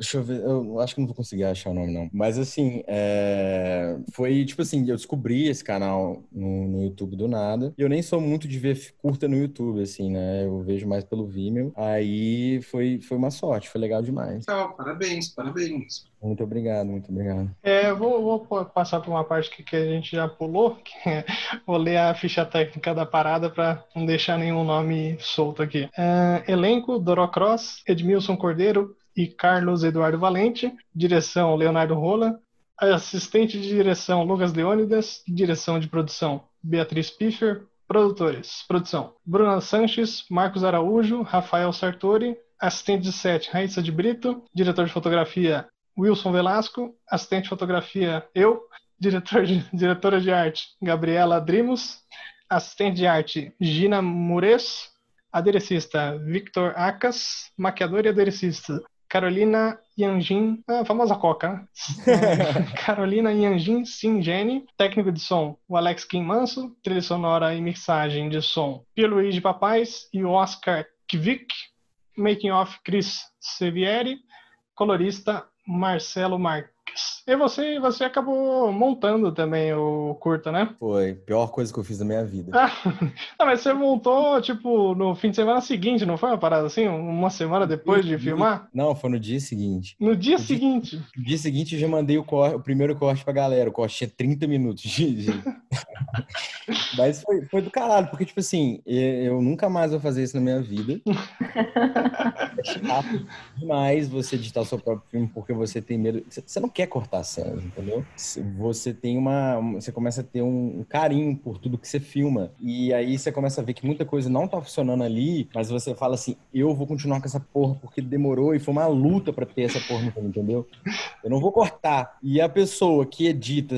Deixa eu ver, eu acho que não vou conseguir achar o nome, não. Mas assim, é... foi tipo assim, eu descobri esse canal no, no, YouTube do nada. E eu nem sou muito de ver curta no YouTube, assim, né? Eu vejo mais pelo Vimeo. Aí foi, foi uma sorte, foi legal demais. Então, parabéns, parabéns. Muito obrigado, muito obrigado. É, vou, vou passar por uma parte que, que a gente já pulou, que é, vou ler a ficha técnica da parada para não deixar nenhum nome solto aqui. É, elenco: Dorocross, Edmilson Cordeiro e Carlos Eduardo Valente. Direção: Leonardo Rola. Assistente de direção: Lucas Leônidas. Direção de produção: Beatriz Piffer. Produtores: Produção: Bruna Sanches, Marcos Araújo, Rafael Sartori. Assistente de set, Raíssa de Brito. Diretor de fotografia, Wilson Velasco, assistente de fotografia eu, diretor de, diretora de arte Gabriela Drimos, assistente de arte Gina Mures, aderecista Victor Acas, maquiador e aderecista Carolina Yanjin, a famosa Coca, né? Carolina Yanjin Singene, técnico de som o Alex Kim Manso, trilha sonora e mixagem de som Pierluigi Papais e o Oscar Kvik, making of Chris Sevieri, colorista Marcelo Marques. E você, você acabou montando também o curta, né? Foi, pior coisa que eu fiz na minha vida. Ah, não, mas você montou, tipo, no fim de semana seguinte, não foi uma parada assim? Uma semana depois de filmar? Não, foi no dia seguinte. No dia no seguinte? Dia, no dia seguinte eu já mandei o, cor, o primeiro corte pra galera. O corte tinha 30 minutos mas foi, foi do caralho, porque, tipo assim, eu nunca mais vou fazer isso na minha vida. é chato demais você editar o seu próprio filme porque você tem medo. Você não quer cortar cenas, entendeu? Você tem uma. Você começa a ter um carinho por tudo que você filma. E aí você começa a ver que muita coisa não tá funcionando ali, mas você fala assim: eu vou continuar com essa porra porque demorou e foi uma luta para ter essa porra entendeu? Eu não vou cortar. E a pessoa que edita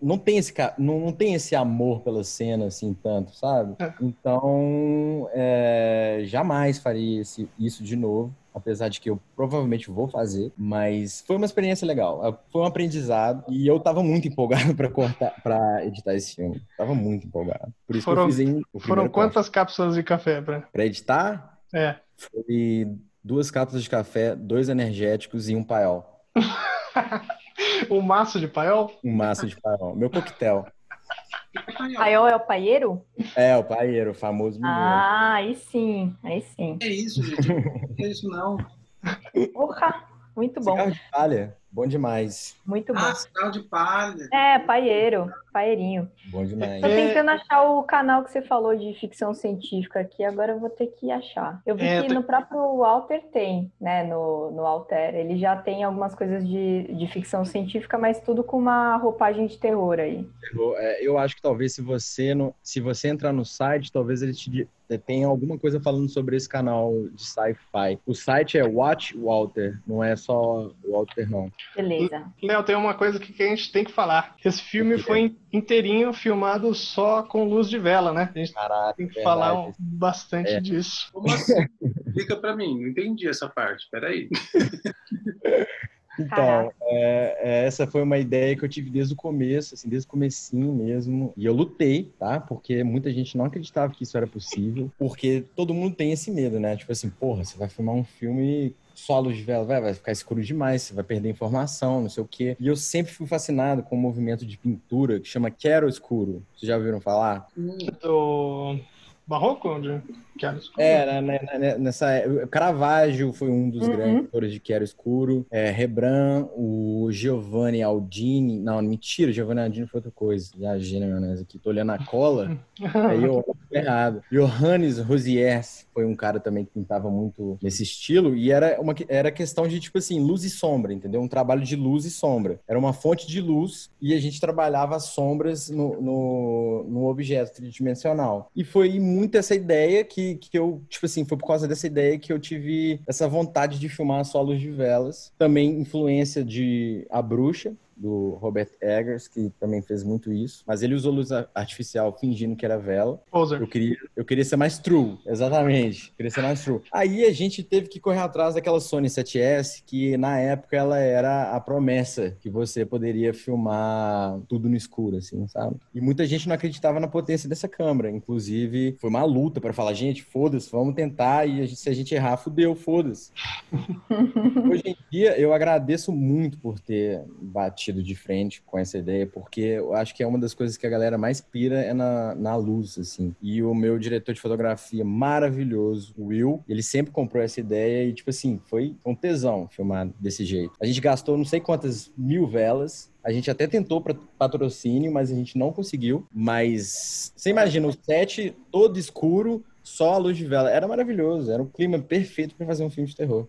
não tem esse, não, não tem esse amor pela cena assim tanto, sabe? É. Então, é, jamais faria esse, isso de novo apesar de que eu provavelmente vou fazer, mas foi uma experiência legal, é, foi um aprendizado e eu tava muito empolgado para cortar, para editar esse filme, tava muito empolgado. Por isso foram, que eu fiz em, Foram quantas corte. cápsulas de café para? Para editar? É. Foi duas cápsulas de café, dois energéticos e um paiol. um maço de paiol? Um maço de paiol. Meu coquetel. Paiol é o paieiro? É, o paieiro, o famoso mineiro. Ah, aí sim, aí sim. É isso, gente. Não é isso não. Porra, muito bom. Cigarro de palha. Bom demais. Muito bom. Ah, sinal de palha. É, paieiro, paeirinho. Bom demais. Tô tentando achar o canal que você falou de ficção científica aqui, agora eu vou ter que achar. Eu vi é, que no próprio Walter tem, né, no, no Alter. Ele já tem algumas coisas de, de ficção científica, mas tudo com uma roupagem de terror aí. É, eu acho que talvez se você, no, se você entrar no site, talvez ele te tem alguma coisa falando sobre esse canal de sci-fi. O site é Watch Walter, não é só Walter, não. Beleza. Léo, tem uma coisa que a gente tem que falar. Esse filme foi inteirinho filmado só com luz de vela, né? A gente Caraca, tem que verdade. falar bastante é. disso. Como assim? Explica pra mim, não entendi essa parte. Peraí. Então, é, é, essa foi uma ideia que eu tive desde o começo, assim, desde o comecinho mesmo. E eu lutei, tá? Porque muita gente não acreditava que isso era possível. Porque todo mundo tem esse medo, né? Tipo assim, porra, você vai filmar um filme só a luz de vela vai, vai ficar escuro demais, você vai perder informação, não sei o quê. E eu sempre fui fascinado com um movimento de pintura que chama Quero Escuro. Vocês já ouviram falar? Do Barroco? Onde? É, né, né, nessa Caravaggio foi um dos uhum. grandes autores de Quero Escuro. É, Rembrandt, o Giovanni Aldini. Não, mentira, Giovanni Aldini foi outra coisa. Viajei na maionese aqui. Tô olhando a cola, aí eu errado. Johannes Rosiers foi um cara também que pintava muito nesse estilo. E era uma era questão de, tipo assim, luz e sombra, entendeu? Um trabalho de luz e sombra. Era uma fonte de luz e a gente trabalhava as sombras no, no, no objeto tridimensional. E foi muito essa ideia que que, eu, tipo assim, foi por causa dessa ideia que eu tive essa vontade de filmar solos de velas. Também influência de A Bruxa, do Robert Eggers, que também fez muito isso. Mas ele usou luz artificial fingindo que era vela. Poser. Eu queria, eu queria ser mais true, exatamente. Eu queria ser mais true. Aí a gente teve que correr atrás daquela Sony 7S, que na época ela era a promessa que você poderia filmar tudo no escuro, assim, sabe? E muita gente não acreditava na potência dessa câmera. Inclusive, foi uma luta para falar, gente, foda-se, vamos tentar. E a gente, se a gente errar, fudeu, foda-se. Hoje em dia, eu agradeço muito por ter batido de frente com essa ideia, porque eu acho que é uma das coisas que a galera mais pira é na, na luz, assim. E o meu diretor de fotografia maravilhoso, Will, ele sempre comprou essa ideia e, tipo assim, foi um tesão filmar desse jeito. A gente gastou não sei quantas mil velas, a gente até tentou patrocínio, mas a gente não conseguiu. Mas você imagina o set todo escuro, só a luz de vela. Era maravilhoso, era um clima perfeito para fazer um filme de terror.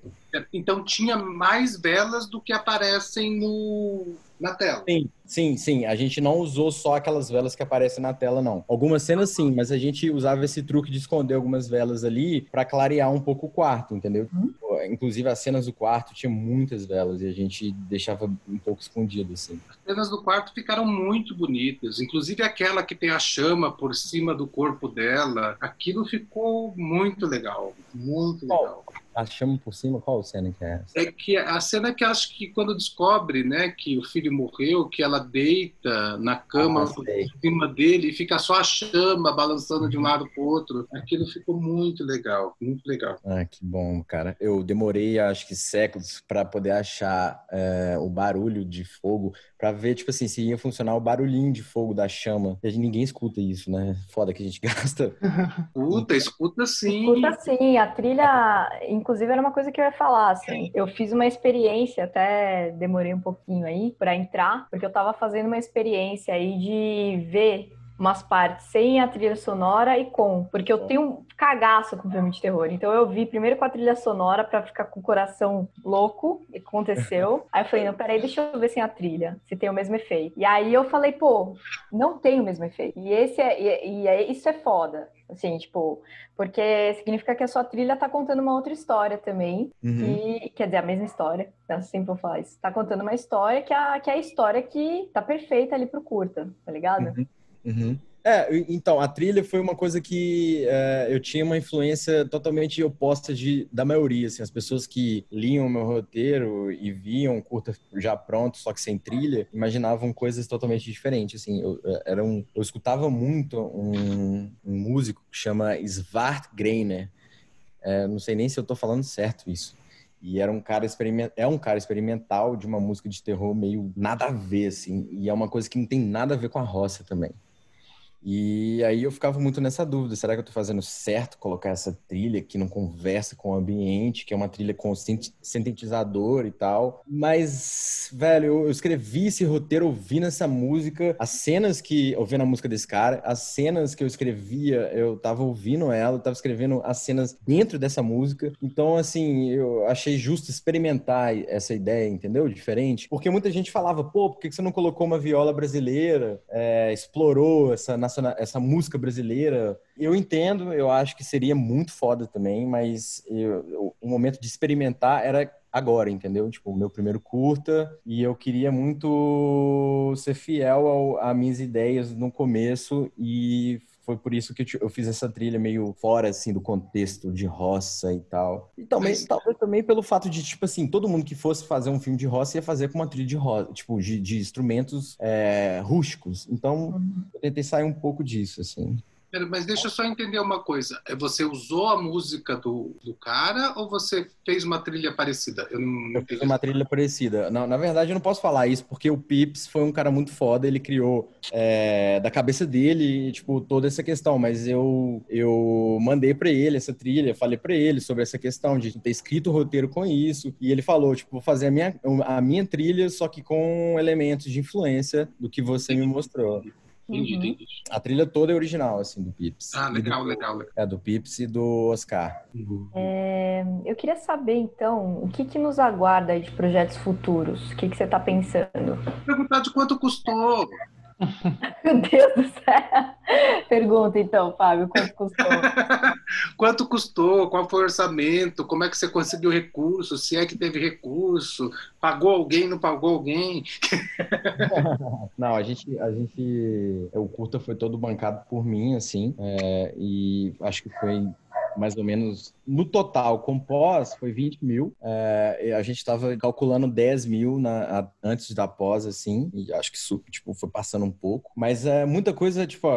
Então tinha mais velas do que aparecem no, na tela. Sim, sim, sim. A gente não usou só aquelas velas que aparecem na tela, não. Algumas cenas sim, mas a gente usava esse truque de esconder algumas velas ali para clarear um pouco o quarto, entendeu? Hum? Inclusive as cenas do quarto tinha muitas velas e a gente deixava um pouco escondido assim. As cenas do quarto ficaram muito bonitas, inclusive aquela que tem a chama por cima do corpo dela. Aquilo ficou muito legal, muito legal. Oh a chama por cima? Qual cena que é essa? É que a cena que acho que quando descobre, né, que o filho morreu, que ela deita na cama ah, por cima dele e fica só a chama balançando de um lado para o outro. Aquilo ficou muito legal, muito legal. Ah, que bom, cara. Eu demorei, acho que séculos para poder achar é, o barulho de fogo, para ver, tipo assim, se ia funcionar o barulhinho de fogo da chama. E ninguém escuta isso, né? Foda que a gente gasta. Escuta, escuta sim. Escuta sim. A trilha inclusive era uma coisa que eu ia falar, assim. Eu fiz uma experiência, até demorei um pouquinho aí para entrar, porque eu tava fazendo uma experiência aí de ver umas partes sem a trilha sonora e com, porque eu tenho um cagaço com filme de terror. Então eu vi primeiro com a trilha sonora para ficar com o coração louco, e aconteceu. Aí eu falei, não, peraí, deixa eu ver sem a trilha, se tem o mesmo efeito. E aí eu falei, pô, não tem o mesmo efeito. E esse é, e, e é, isso é foda. Assim, tipo, porque significa que a sua trilha tá contando uma outra história também. Uhum. Que, quer dizer, a mesma história, da Simple Faz. Tá contando uma história que é, que é a história que tá perfeita ali pro curta, tá ligado? Uhum. Uhum. É, então, a trilha foi uma coisa que é, eu tinha uma influência totalmente oposta de, da maioria, assim, as pessoas que liam o meu roteiro e viam curta já pronto, só que sem trilha, imaginavam coisas totalmente diferentes, assim, eu, era um, eu escutava muito um, um músico que chama Svart Greiner, é, não sei nem se eu tô falando certo isso, e era um cara experimental, é um cara experimental de uma música de terror meio nada a ver, assim, e é uma coisa que não tem nada a ver com a roça também. E aí eu ficava muito nessa dúvida, será que eu estou fazendo certo colocar essa trilha que não conversa com o ambiente, que é uma trilha com sintetizador e tal. Mas, velho, eu, escrevi esse roteiro ouvindo essa música, as cenas que, ouvindo a música desse cara, as cenas que eu escrevia, eu tava ouvindo ela, eu tava escrevendo as cenas dentro dessa música. Então, assim, eu achei justo experimentar essa ideia, entendeu? Diferente. Porque muita gente falava, pô, por que você não colocou uma viola brasileira? É, explorou essa essa música brasileira. Eu entendo, eu acho que seria muito foda também, mas eu, o momento de experimentar era agora, entendeu? Tipo, o meu primeiro curta e eu queria muito ser fiel às minhas ideias no começo e foi por isso que eu fiz essa trilha meio fora, assim, do contexto de roça e tal. E também, Mas... talvez também pelo fato de, tipo assim, todo mundo que fosse fazer um filme de roça ia fazer com uma trilha de roça, tipo, de, de instrumentos é, rústicos. Então, uhum. eu tentei sair um pouco disso, assim. Mas deixa eu só entender uma coisa. É, você usou a música do, do cara ou você fez uma trilha parecida? Eu, não, eu fiz uma trilha parecida. Não, na verdade, eu não posso falar isso porque o Pips foi um cara muito foda. Ele criou é, da cabeça dele, tipo, toda essa questão. Mas eu, eu mandei para ele essa trilha, falei para ele sobre essa questão de ter escrito o roteiro com isso. E ele falou, tipo, vou fazer a minha, a minha trilha, só que com elementos de influência do que você me mostrou. Entendi, uhum. entendi. A trilha toda é original, assim, do Pips. Ah, legal, do, legal, legal. É, do Pips e do Oscar. Uhum. É, eu queria saber, então, o que, que nos aguarda aí de projetos futuros? O que, que você está pensando? Perguntar de quanto custou. Meu Deus do céu. Pergunta então, Fábio, quanto custou? quanto custou? Qual foi o orçamento? Como é que você conseguiu recurso? Se é que teve recurso? Pagou alguém? Não pagou alguém? não, a gente, a gente, o curta foi todo bancado por mim, assim, é, e acho que foi mais ou menos no total, com pós, foi 20 mil. É, a gente estava calculando 10 mil na, a, antes da pós, assim, e acho que isso tipo, foi passando um pouco. Mas é, muita coisa, tipo,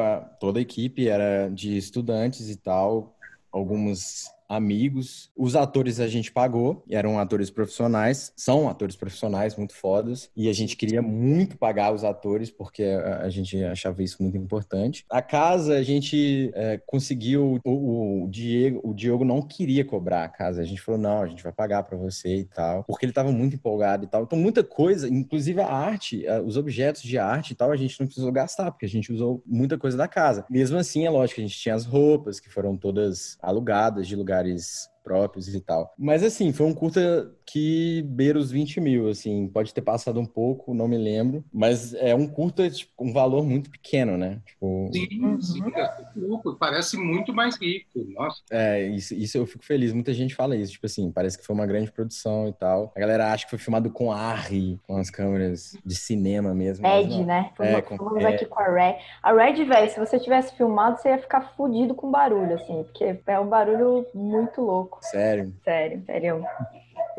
toda a equipe era de estudantes e tal, alguns amigos. Os atores a gente pagou, eram atores profissionais, são atores profissionais muito fodas, e a gente queria muito pagar os atores porque a gente achava isso muito importante. A casa a gente é, conseguiu, o, o, Diego, o Diogo não queria cobrar a casa, a gente falou, não, a gente vai pagar para você e tal, porque ele estava muito empolgado e tal. Então muita coisa, inclusive a arte, os objetos de arte e tal, a gente não precisou gastar, porque a gente usou muita coisa da casa. Mesmo assim, é lógico, a gente tinha as roupas que foram todas alugadas de lugar lugares próprios e tal. Mas assim, foi um curta que beira os 20 mil, assim, pode ter passado um pouco, não me lembro, mas é um curta, tipo, um valor muito pequeno, né? Tipo... Sim, sim, é pouco, parece muito mais rico, nossa. É, isso, isso eu fico feliz, muita gente fala isso, tipo assim, parece que foi uma grande produção e tal. A galera acha que foi filmado com ARRI, com as câmeras de cinema mesmo. Red, né? É, com, Vamos é... aqui com a Red. A Red, velho, se você tivesse filmado, você ia ficar fudido com barulho, assim, porque é um barulho muito louco. Sério? Sério, sério.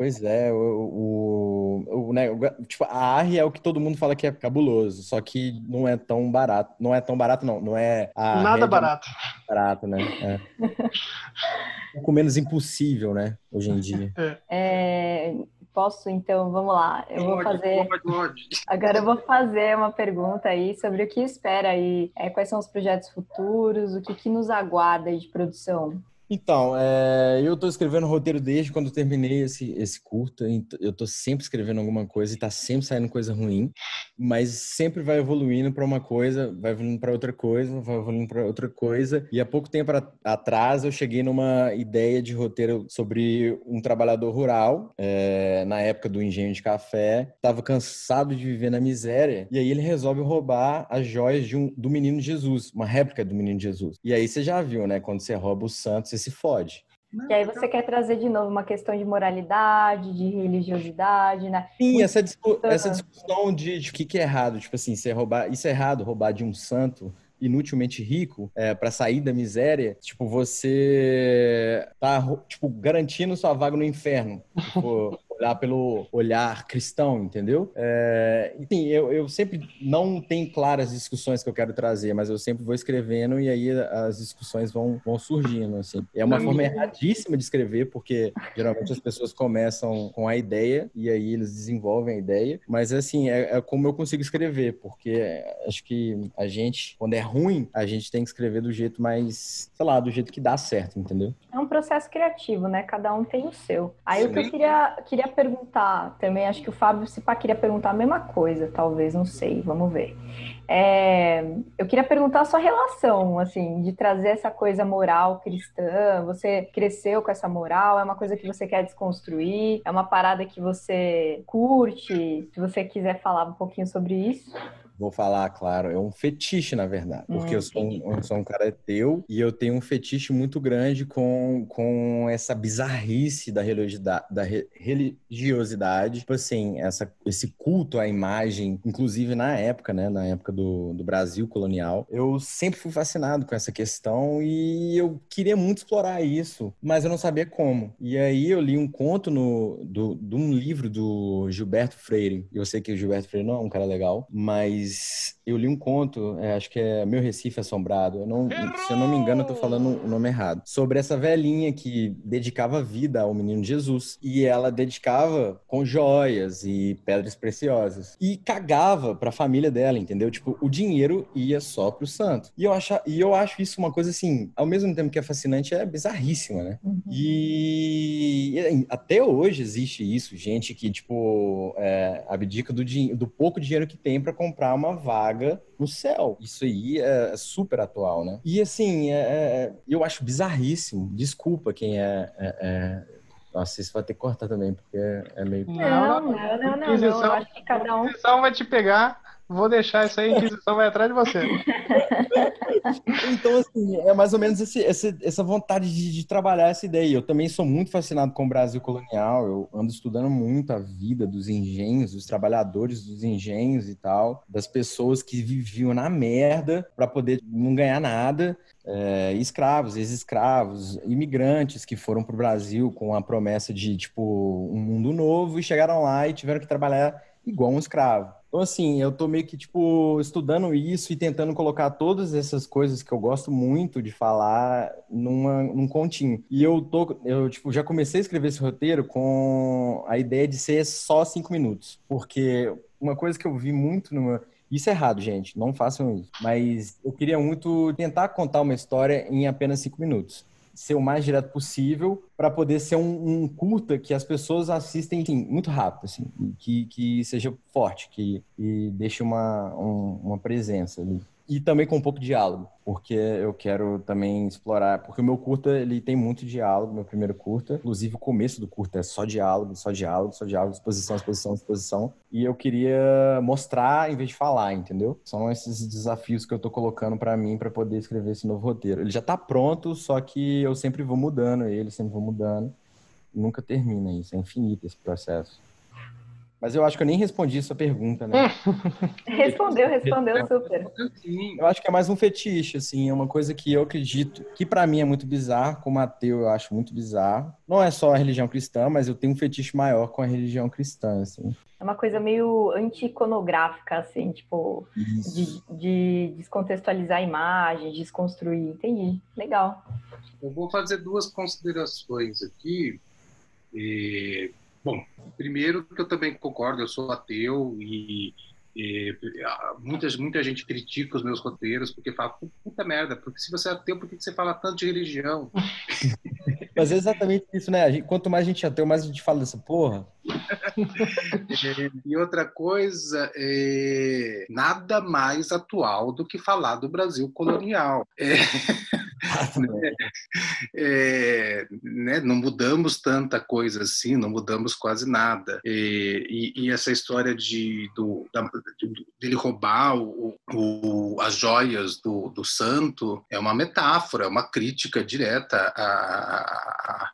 Pois é, o, o, o, né, tipo, a ARRI é o que todo mundo fala que é cabuloso, só que não é tão barato. Não é tão barato, não. Não é Nada barato. barato, né? É. um pouco menos impossível, né? Hoje em dia. É. é posso, então, vamos lá. Eu vou fazer. Agora eu vou fazer uma pergunta aí sobre o que espera aí, é, quais são os projetos futuros, o que, que nos aguarda de produção. Então, é, eu estou escrevendo roteiro desde quando eu terminei esse, esse curto. Eu estou sempre escrevendo alguma coisa e está sempre saindo coisa ruim, mas sempre vai evoluindo para uma coisa, vai evoluindo para outra coisa, vai evoluindo para outra coisa. E há pouco tempo atrás eu cheguei numa ideia de roteiro sobre um trabalhador rural, é, na época do engenho de café, estava cansado de viver na miséria, e aí ele resolve roubar as joias um, do menino Jesus, uma réplica do menino Jesus. E aí você já viu, né? Quando você rouba o santo, se fode. E aí você quer trazer de novo uma questão de moralidade, de religiosidade, né? Sim, essa, discu essa discussão de, de o que, que é errado, tipo assim, se é roubar, isso é errado, roubar de um santo inutilmente rico é, para sair da miséria, tipo, você tá tipo, garantindo sua vaga no inferno. Tipo, olhar pelo olhar cristão, entendeu? É, enfim, eu, eu sempre não tenho claras discussões que eu quero trazer, mas eu sempre vou escrevendo e aí as discussões vão, vão surgindo, assim. É uma forma erradíssima de escrever, porque geralmente as pessoas começam com a ideia e aí eles desenvolvem a ideia, mas assim, é, é como eu consigo escrever, porque acho que a gente, quando é ruim, a gente tem que escrever do jeito mais, sei lá, do jeito que dá certo, entendeu? É um processo criativo, né? Cada um tem o seu. Aí Sim. o que eu queria, queria perguntar também, acho que o Fábio Cipá queria perguntar a mesma coisa, talvez, não sei, vamos ver. É, eu queria perguntar a sua relação, assim, de trazer essa coisa moral cristã. Você cresceu com essa moral? É uma coisa que você quer desconstruir? É uma parada que você curte? Se você quiser falar um pouquinho sobre isso. Vou falar, claro, é um fetiche, na verdade. Porque hum, eu, sou um, eu sou um cara ateu e eu tenho um fetiche muito grande com, com essa bizarrice da religiosidade, da religiosidade. Tipo assim, essa, esse culto à imagem, inclusive na época, né? Na época do, do Brasil colonial. Eu sempre fui fascinado com essa questão e eu queria muito explorar isso, mas eu não sabia como. E aí eu li um conto no, do, de um livro do Gilberto Freire. Eu sei que o Gilberto Freire não é um cara legal, mas mas eu li um conto, é, acho que é Meu Recife Assombrado. Eu não, se eu não me engano, eu tô falando o nome errado. Sobre essa velhinha que dedicava vida ao menino Jesus. E ela dedicava com joias e pedras preciosas. E cagava pra família dela, entendeu? Tipo, o dinheiro ia só pro santo. E eu acho, e eu acho isso uma coisa assim, ao mesmo tempo que é fascinante, é bizarríssima, né? Uhum. E, e, até hoje existe isso, gente que, tipo, é, abdica do, do pouco dinheiro que tem para comprar uma vaga no céu. Isso aí é super atual, né? E assim, é, é, eu acho bizarríssimo. Desculpa quem é, é, é... Nossa, isso vai ter que cortar também, porque é meio. Não, não, não, não. não, não. Acho que cada um. A vai te pegar vou deixar isso aí, a Inquisição vai atrás de você. Então, assim, é mais ou menos esse, esse, essa vontade de, de, trabalhar essa ideia. Eu também sou muito fascinado com o Brasil colonial. Eu ando estudando muito a vida dos engenhos, dos trabalhadores dos engenhos e tal, das pessoas que viviam na merda para poder não ganhar nada. É, escravos, ex-escravos, imigrantes que foram para o Brasil com a promessa de, tipo, um mundo novo e chegaram lá e tiveram que trabalhar igual um escravo. Então, assim, eu tô meio que, tipo, estudando isso e tentando colocar todas essas coisas que eu gosto muito de falar numa, num continho. E eu tô, eu, tipo, já comecei a escrever esse roteiro com a ideia de ser só cinco minutos. Porque uma coisa que eu vi muito numa. Isso é errado, gente. Não façam isso. Mas eu queria muito tentar contar uma história em apenas cinco minutos ser o mais direto possível para poder ser um, um, curta que as pessoas assistem assim, muito rápido, assim, que, que seja forte, que deixe uma, um, uma presença ali e também com um pouco de diálogo, porque eu quero também explorar, porque o meu curta, ele tem muito diálogo, meu primeiro curta, inclusive o começo do curta é só diálogo, só diálogo, só diálogo, exposição, exposição, exposição, e eu queria mostrar em vez de falar, entendeu? São esses desafios que eu tô colocando para mim para poder escrever esse novo roteiro. Ele já tá pronto, só que eu sempre vou mudando ele, sempre vou mudando. Nunca termina isso, é infinito esse processo. Mas eu acho que eu nem respondi essa pergunta, né? respondeu, respondeu super. Eu acho que é mais um fetiche, assim, é uma coisa que eu acredito que para mim é muito bizarro, como ateu eu acho muito bizarro. Não é só a religião cristã, mas eu tenho um fetiche maior com a religião cristã, assim. É uma coisa meio anti-iconográfica, assim, tipo, de, de, descontextualizar a imagem, desconstruir. Entendi. Legal. Eu vou fazer duas considerações aqui. E Bom, primeiro que eu também concordo, eu sou ateu e, e muita, muita gente critica os meus roteiros porque fala, puta merda, porque se você é ateu, por que você fala tanto de religião? Mas é exatamente isso, né? Quanto mais a gente é ateu, mais a gente fala dessa porra. e outra coisa, é nada mais atual do que falar do Brasil colonial. É... é, né, não mudamos tanta coisa assim, não mudamos quase nada. E, e, e essa história de, do, da, de, dele roubar o, o, as joias do, do santo é uma metáfora, é uma crítica direta a, a,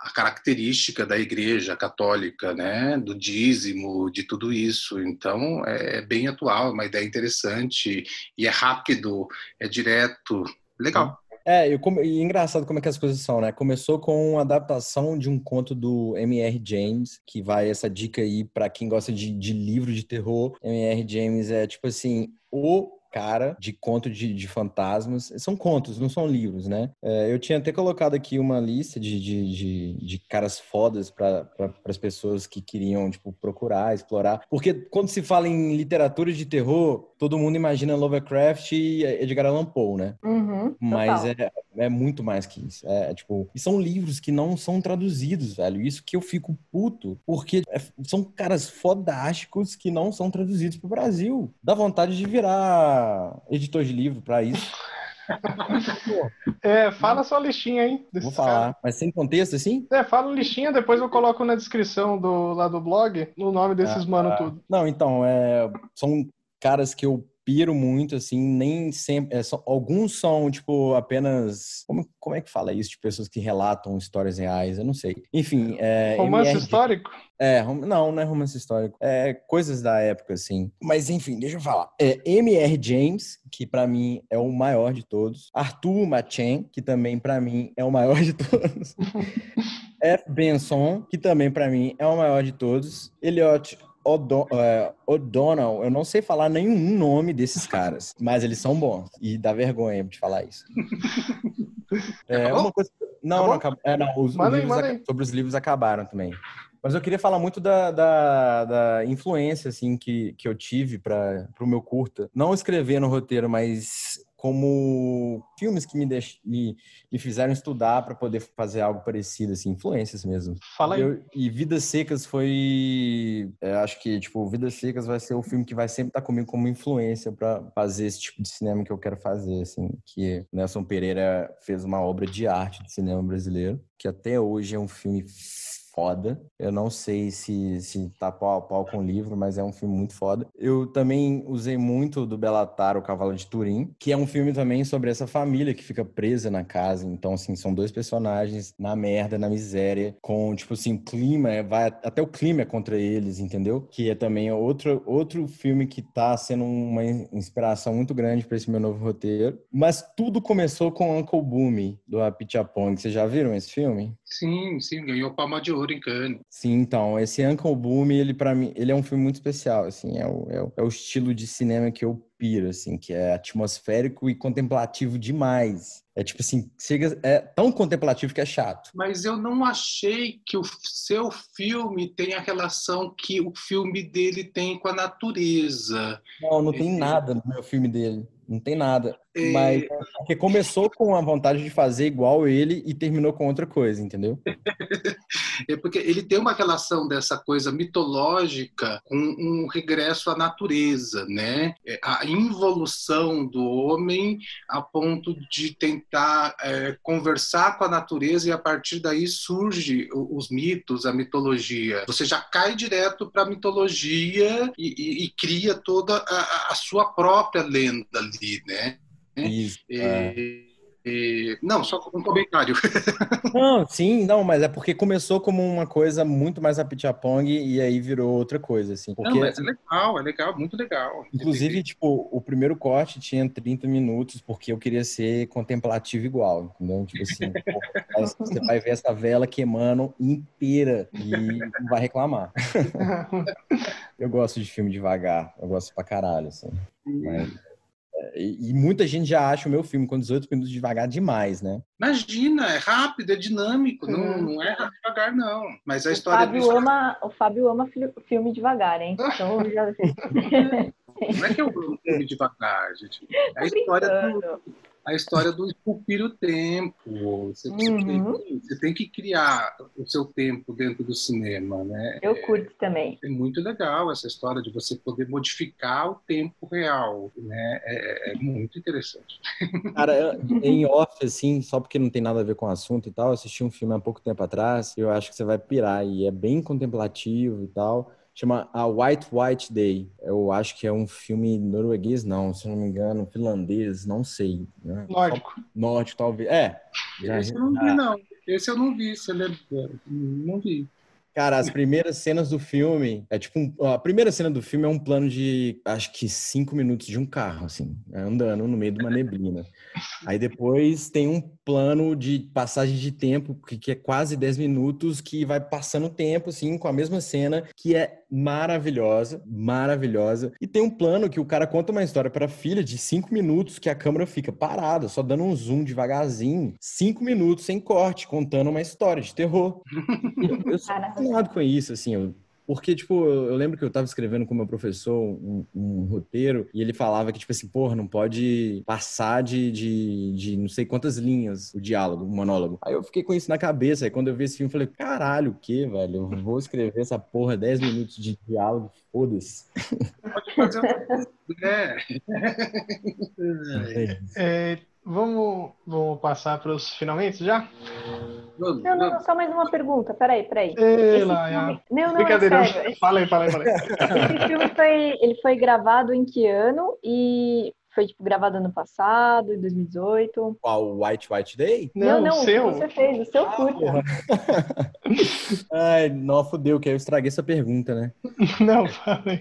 a característica da igreja católica, né, do dízimo, de tudo isso. Então, é bem atual, é uma ideia interessante e é rápido, é direto, legal. É, eu, e engraçado como é que as coisas são, né? Começou com uma adaptação de um conto do M.R. James, que vai essa dica aí para quem gosta de, de livro de terror. M.R. James é tipo assim, o cara de conto de, de, fantasmas. São contos, não são livros, né? É, eu tinha até colocado aqui uma lista de, de, de, de caras fodas para pra, as pessoas que queriam, tipo, procurar, explorar. Porque quando se fala em literatura de terror, todo mundo imagina Lovecraft e Edgar Allan Poe, né? Uhum, Mas é, é muito mais que isso. É, tipo, e são livros que não são traduzidos, velho. Isso que eu fico puto, porque é, são caras fodásticos que não são traduzidos pro Brasil. Dá vontade de virar editor de livro para isso. É, fala sua listinha aí. Vou falar, cara. mas sem contexto assim? É, fala listinha, depois eu coloco na descrição do, lá do blog o nome desses ah, mano tudo. Não, então, é, são caras que eu piro muito, assim, nem sempre. É, só, alguns são, tipo, apenas. Como, como é que fala isso? De pessoas que relatam histórias reais, eu não sei. Enfim. É, romance MR... histórico? É, não, não é romance histórico. É coisas da época, assim. Mas, enfim, deixa eu falar. É M.R. James, que para mim é o maior de todos. Arthur Machen, que também para mim é o maior de todos. F. Benson, que também para mim é o maior de todos. Eliot é, O'Donnell, eu não sei falar nenhum nome desses caras, mas eles são bons. E dá vergonha de falar isso. É, uma coisa... Não, acabou? não, acabou. É, não os, os livros ac... sobre os livros acabaram também. Mas eu queria falar muito da, da, da influência assim, que, que eu tive para o meu curta. Não escrever no roteiro, mas como filmes que me, deix... me, me fizeram estudar para poder fazer algo parecido, assim, influências mesmo. Fala aí. Eu, e Vidas Secas foi. É, acho que, tipo, Vidas Secas vai ser o filme que vai sempre estar tá comigo como influência para fazer esse tipo de cinema que eu quero fazer, assim. Que Nelson Pereira fez uma obra de arte de cinema brasileiro, que até hoje é um filme foda. Eu não sei se, se tá pau a pau com o livro, mas é um filme muito foda. Eu também usei muito do Belatar, O Cavalo de Turim, que é um filme também sobre essa família que fica presa na casa. Então, assim, são dois personagens na merda, na miséria, com, tipo assim, clima, é, vai até o clima é contra eles, entendeu? Que é também outro, outro filme que tá sendo uma inspiração muito grande para esse meu novo roteiro. Mas tudo começou com Uncle Boom, do Apichatpong. Vocês já viram esse filme? Sim, sim, ganhou palma de ouro em Cannes. Sim, então, esse Uncle Boom, ele para mim, ele é um filme muito especial, assim, é o, é o, é o estilo de cinema que eu piro, assim, que é atmosférico e contemplativo demais. É tipo assim, chega, é tão contemplativo que é chato. Mas eu não achei que o seu filme tem a relação que o filme dele tem com a natureza. Não, não tem nada no meu filme dele. Não tem nada. Mas porque começou com a vontade de fazer igual ele e terminou com outra coisa, entendeu? é porque ele tem uma relação dessa coisa mitológica com um regresso à natureza, né? É, a involução do homem a ponto de tentar é, conversar com a natureza e a partir daí surge os mitos, a mitologia. Você já cai direto para a mitologia e, e, e, cria toda a, a sua própria lenda ali, né? Isso, é. E, não, só um comentário. Não, sim, não, mas é porque começou como uma coisa muito mais a Pichapong e aí virou outra coisa, assim. Porque, não, mas é legal, é legal, muito legal. Inclusive, tipo, o primeiro corte tinha 30 minutos porque eu queria ser contemplativo igual, entendeu? Tipo assim, você vai ver essa vela queimando inteira e não vai reclamar. eu gosto de filme devagar, eu gosto pra caralho, assim. Mas... E, muita gente já acha o meu filme com 18 minutos devagar demais, né? Imagina, é rápido, é dinâmico, hum. não, não é devagar, não. Mas a o história Fábio do... ama O Fábio ama filme devagar, hein? Então já... não é que eu amo filme devagar, gente. É a história do a história do esculpir o tempo. Você, uhum. tem, você, tem, que criar o seu tempo dentro do cinema, né? Eu é, curto também. É muito legal essa história de você poder modificar o tempo real, né? É, é muito interessante. Cara, em off, assim, só porque não tem nada a ver com o assunto e tal, eu assisti um filme há pouco tempo atrás, eu acho que você vai pirar, e é bem contemplativo e tal chama A White White Day. Eu acho que é um filme norueguês, não, se não me engano, finlandês, não sei. Né? Nórdico. Nórdico, talvez. É. Já, Esse eu não vi, não. Esse eu não vi, você lembra? Não vi. Cara, as primeiras cenas do filme é tipo um, a primeira cena do filme é um plano de acho que cinco minutos de um carro, assim, andando no meio de uma neblina. Aí depois tem um plano de passagem de tempo que, que é quase 10 minutos que vai passando o tempo, assim, com a mesma cena que é maravilhosa, maravilhosa. E tem um plano que o cara conta uma história para a filha de cinco minutos que a câmera fica parada, só dando um zoom devagarzinho, cinco minutos sem corte, contando uma história de terror. eu, eu sou fascinado com isso, assim, eu porque, tipo, eu lembro que eu tava escrevendo com o meu professor um, um, roteiro e ele falava que, tipo assim, porra, não pode passar de, de, de, não sei quantas linhas o diálogo, o monólogo. Aí eu fiquei com isso na cabeça. Aí quando eu vi esse filme, eu falei, caralho, o quê, velho? Eu vou escrever essa porra 10 minutos de diálogo, foda-se. Pode fazer uma... é. é. Vamos, vamos passar para os finalmente já? Não, não, não, só mais uma pergunta. Peraí, peraí. Ei, lá, filme... Não, não, Brincadeira. É fala aí, fala aí, fala aí. Esse filme foi, ele foi gravado em que ano? E foi tipo, gravado ano passado, em 2018. Qual, White White Day? Não, não, o seu. você fez, o seu ah, curta. Ai, não, fodeu, que eu estraguei essa pergunta, né? Não, falei.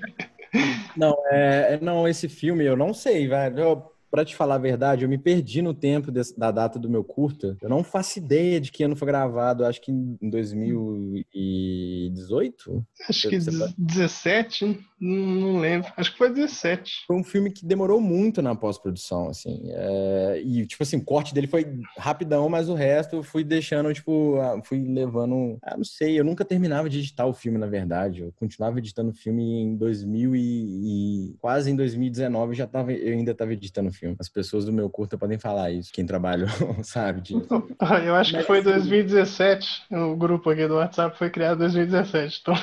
Não, é, não, esse filme eu não sei, velho. Eu para te falar a verdade, eu me perdi no tempo desse, da data do meu curta. Eu não faço ideia de que ano foi gravado. Acho que em 2018. Acho que 17, não lembro. Acho que foi 17. Foi um filme que demorou muito na pós-produção, assim. É... E, tipo assim, o corte dele foi rapidão, mas o resto eu fui deixando, tipo, fui levando. Ah, não sei, eu nunca terminava de editar o filme, na verdade. Eu continuava editando o filme em 2000 e, e quase em 2019 já tava, eu ainda estava editando o filme. As pessoas do meu curta podem falar isso, quem trabalhou, sabe? Disso. Eu acho que foi 2017. O grupo aqui do WhatsApp foi criado em 2017. Então...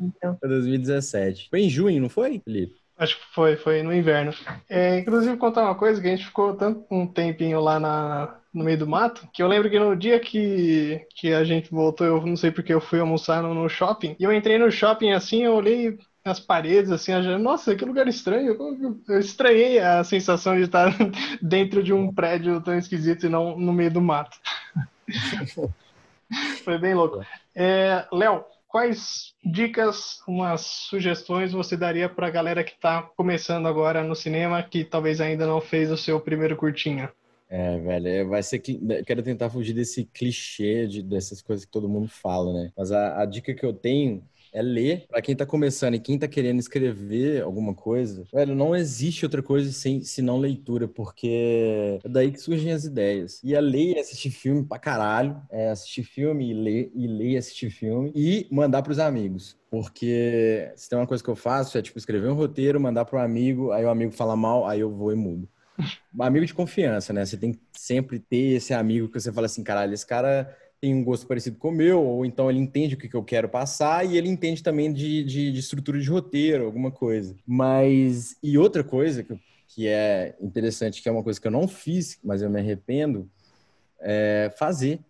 então foi 2017. Foi em junho, não foi, Felipe? Acho que foi, foi no inverno. É, inclusive, contar uma coisa, que a gente ficou tanto um tempinho lá na, no meio do mato, que eu lembro que no dia que, que a gente voltou, eu não sei porque eu fui almoçar no, no shopping, e eu entrei no shopping assim, eu olhei as paredes, assim, eu, nossa, que lugar estranho. Eu estranhei a sensação de estar dentro de um prédio tão esquisito e não no meio do mato. Foi bem louco. É, Léo, quais dicas, umas sugestões você daria para a galera que está começando agora no cinema, que talvez ainda não fez o seu primeiro curtinho? É, velho, é, vai ser que quero tentar fugir desse clichê de, dessas coisas que todo mundo fala, né? Mas a, a dica que eu tenho é ler. Para quem tá começando e quem tá querendo escrever alguma coisa, velho, não existe outra coisa sem, senão leitura, porque é daí que surgem as ideias. E é ler e assistir filme pra caralho, é assistir filme e ler, e ler e assistir filme, e mandar pros amigos. Porque se tem uma coisa que eu faço, é tipo escrever um roteiro, mandar pro amigo, aí o amigo fala mal, aí eu vou e mudo. Amigo de confiança, né? Você tem que sempre ter esse amigo que você fala assim, caralho, esse cara tem um gosto parecido com o meu, ou então ele entende o que, que eu quero passar e ele entende também de, de, de estrutura de roteiro, alguma coisa. Mas, e outra coisa que, que é interessante, que é uma coisa que eu não fiz, mas eu me arrependo, é fazer.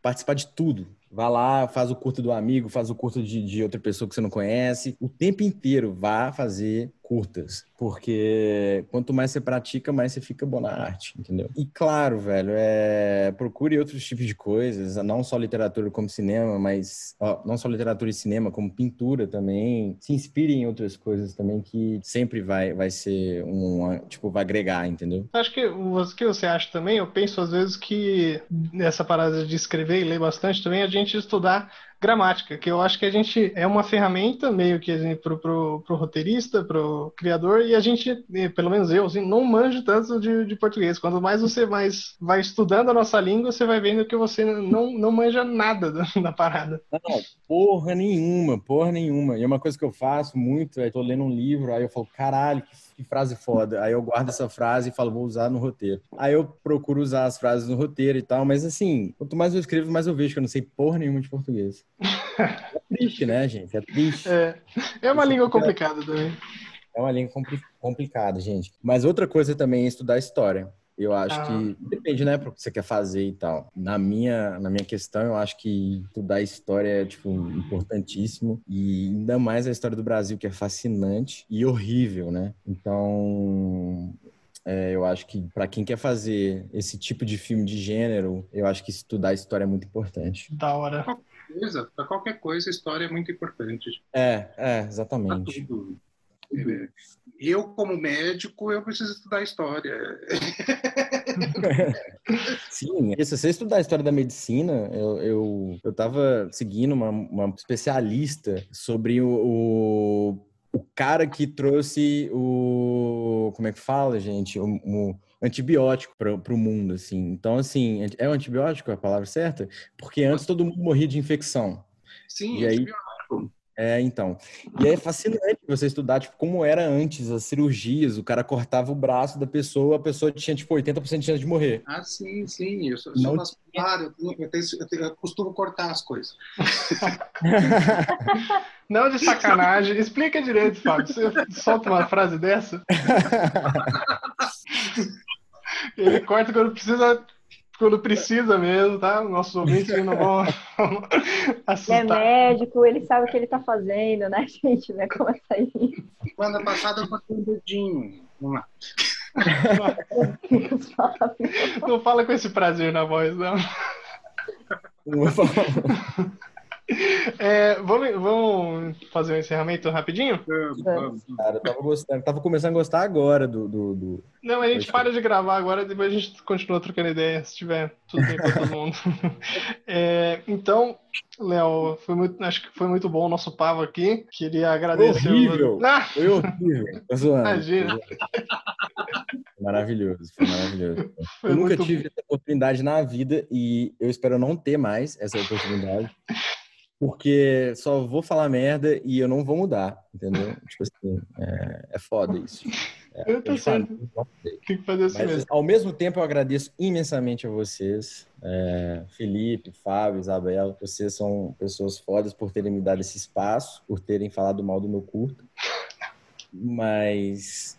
Participar de tudo. Vá lá, faz o curto do amigo, faz o curto de, de outra pessoa que você não conhece. O tempo inteiro vá fazer curtas, porque quanto mais você pratica, mais você fica bom na arte, entendeu? E claro, velho, é... procure outros tipos de coisas, não só literatura como cinema, mas ó, não só literatura e cinema, como pintura também. Se inspire em outras coisas também que sempre vai, vai ser um, tipo, vai agregar, entendeu? Acho que o que você acha também, eu penso às vezes que nessa parada de escrever e ler bastante também, a gente estudar gramática, que eu acho que a gente é uma ferramenta meio que para pro, pro roteirista, pro criador, e a gente, pelo menos eu, assim, não manjo tanto de, de português. Quanto mais você mais vai estudando a nossa língua, você vai vendo que você não, não manja nada da, da parada. Não, porra nenhuma, porra nenhuma. E é uma coisa que eu faço muito, é tô lendo um livro, aí eu falo, caralho, que que frase foda. Aí eu guardo essa frase e falo, vou usar no roteiro. Aí eu procuro usar as frases no roteiro e tal, mas assim, quanto mais eu escrevo, mais eu vejo que eu não sei porra nenhuma de português. É triste, né, gente? É triste. É, é uma língua complicada também. É uma língua complicada, gente. Mas outra coisa também é estudar história. Eu acho ah. que depende, né, para o que você quer fazer e tal. Na minha, na minha questão, eu acho que estudar história é tipo importantíssimo e ainda mais a história do Brasil que é fascinante e horrível, né? Então, é, eu acho que para quem quer fazer esse tipo de filme de gênero, eu acho que estudar história é muito importante. Da hora. Para qualquer coisa, história é muito importante. É, é, exatamente. Pra tudo. Eu, como médico, eu preciso estudar história. Sim, se você estudar a história da medicina, eu, eu, eu tava seguindo uma, uma especialista sobre o, o, o, cara que trouxe o. Como é que fala, gente? O, o antibiótico para o mundo, assim. Então, assim, é o antibiótico a palavra certa? Porque antes todo mundo morria de infecção. Sim, e aí, é, então. E é fascinante você estudar, tipo, como era antes as cirurgias. O cara cortava o braço da pessoa, a pessoa tinha, tipo, 80% de chance de morrer. Ah, sim, sim. Eu sou, Não sou eu, eu, tenho, eu, tenho, eu costumo cortar as coisas. Não de sacanagem. Explica direito, Fábio. Você solta uma frase dessa? Ele corta quando precisa quando precisa mesmo, tá? Nossos ouvintes não vão assustar. Ele é médico, ele sabe o que ele tá fazendo, né, gente? Vai começar aí. Semana passada eu passei um dedinho. Vamos lá. Não fala com esse prazer na voz, não. É, vamos, vamos fazer um encerramento rapidinho? Cara, eu tava gostando, tava começando a gostar agora do. do, do... Não, a gente para de gravar agora, depois a gente continua trocando ideia, se tiver tudo bem pra todo mundo. É, então, Léo, foi muito, acho que foi muito bom o nosso pavo aqui. Queria agradecer. Horrível! Ah! Foi horrível! Imagina. Maravilhoso, foi maravilhoso. Foi eu nunca tive bom. essa oportunidade na vida e eu espero não ter mais essa oportunidade porque só vou falar merda e eu não vou mudar, entendeu? Tipo assim, é, é foda isso. É, eu tô certo. Tem que fazer assim Mas, mesmo. Ao mesmo tempo, eu agradeço imensamente a vocês, é, Felipe, Fábio, Isabela. Vocês são pessoas fodas por terem me dado esse espaço, por terem falado mal do meu curto. mas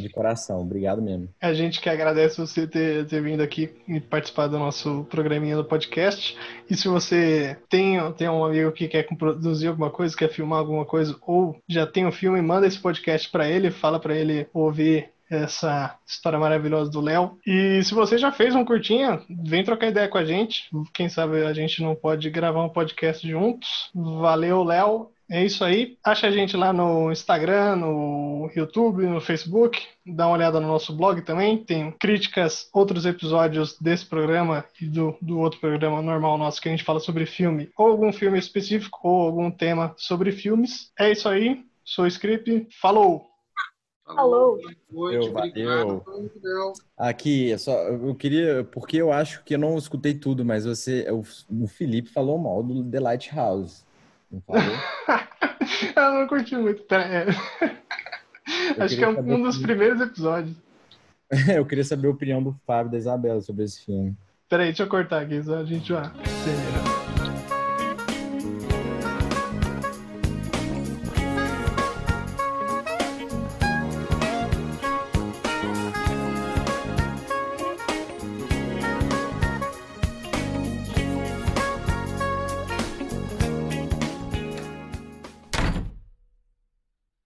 de coração, obrigado mesmo. A gente que agradece você ter, ter vindo aqui e participar do nosso programinha do podcast. E se você tem, tem um amigo que quer produzir alguma coisa, quer filmar alguma coisa, ou já tem um filme, manda esse podcast para ele, fala para ele ouvir essa história maravilhosa do Léo. E se você já fez um curtinha, vem trocar ideia com a gente. Quem sabe a gente não pode gravar um podcast juntos. Valeu, Léo. É isso aí. Acha a gente lá no Instagram, no YouTube, no Facebook. Dá uma olhada no nosso blog também. Tem críticas, outros episódios desse programa e do, do outro programa normal nosso que a gente fala sobre filme, ou algum filme específico, ou algum tema sobre filmes. É isso aí. Sou o Script. Falou! Falou. Noite, obrigado. Aqui, é só, eu queria, porque eu acho que eu não escutei tudo, mas você, o, o Felipe falou mal do The Lighthouse. Não falou? eu não curti muito. É. Acho que é um, um dos primeiros episódios. eu queria saber a opinião do Fábio e da Isabela sobre esse filme. Peraí, deixa eu cortar aqui, só a gente já.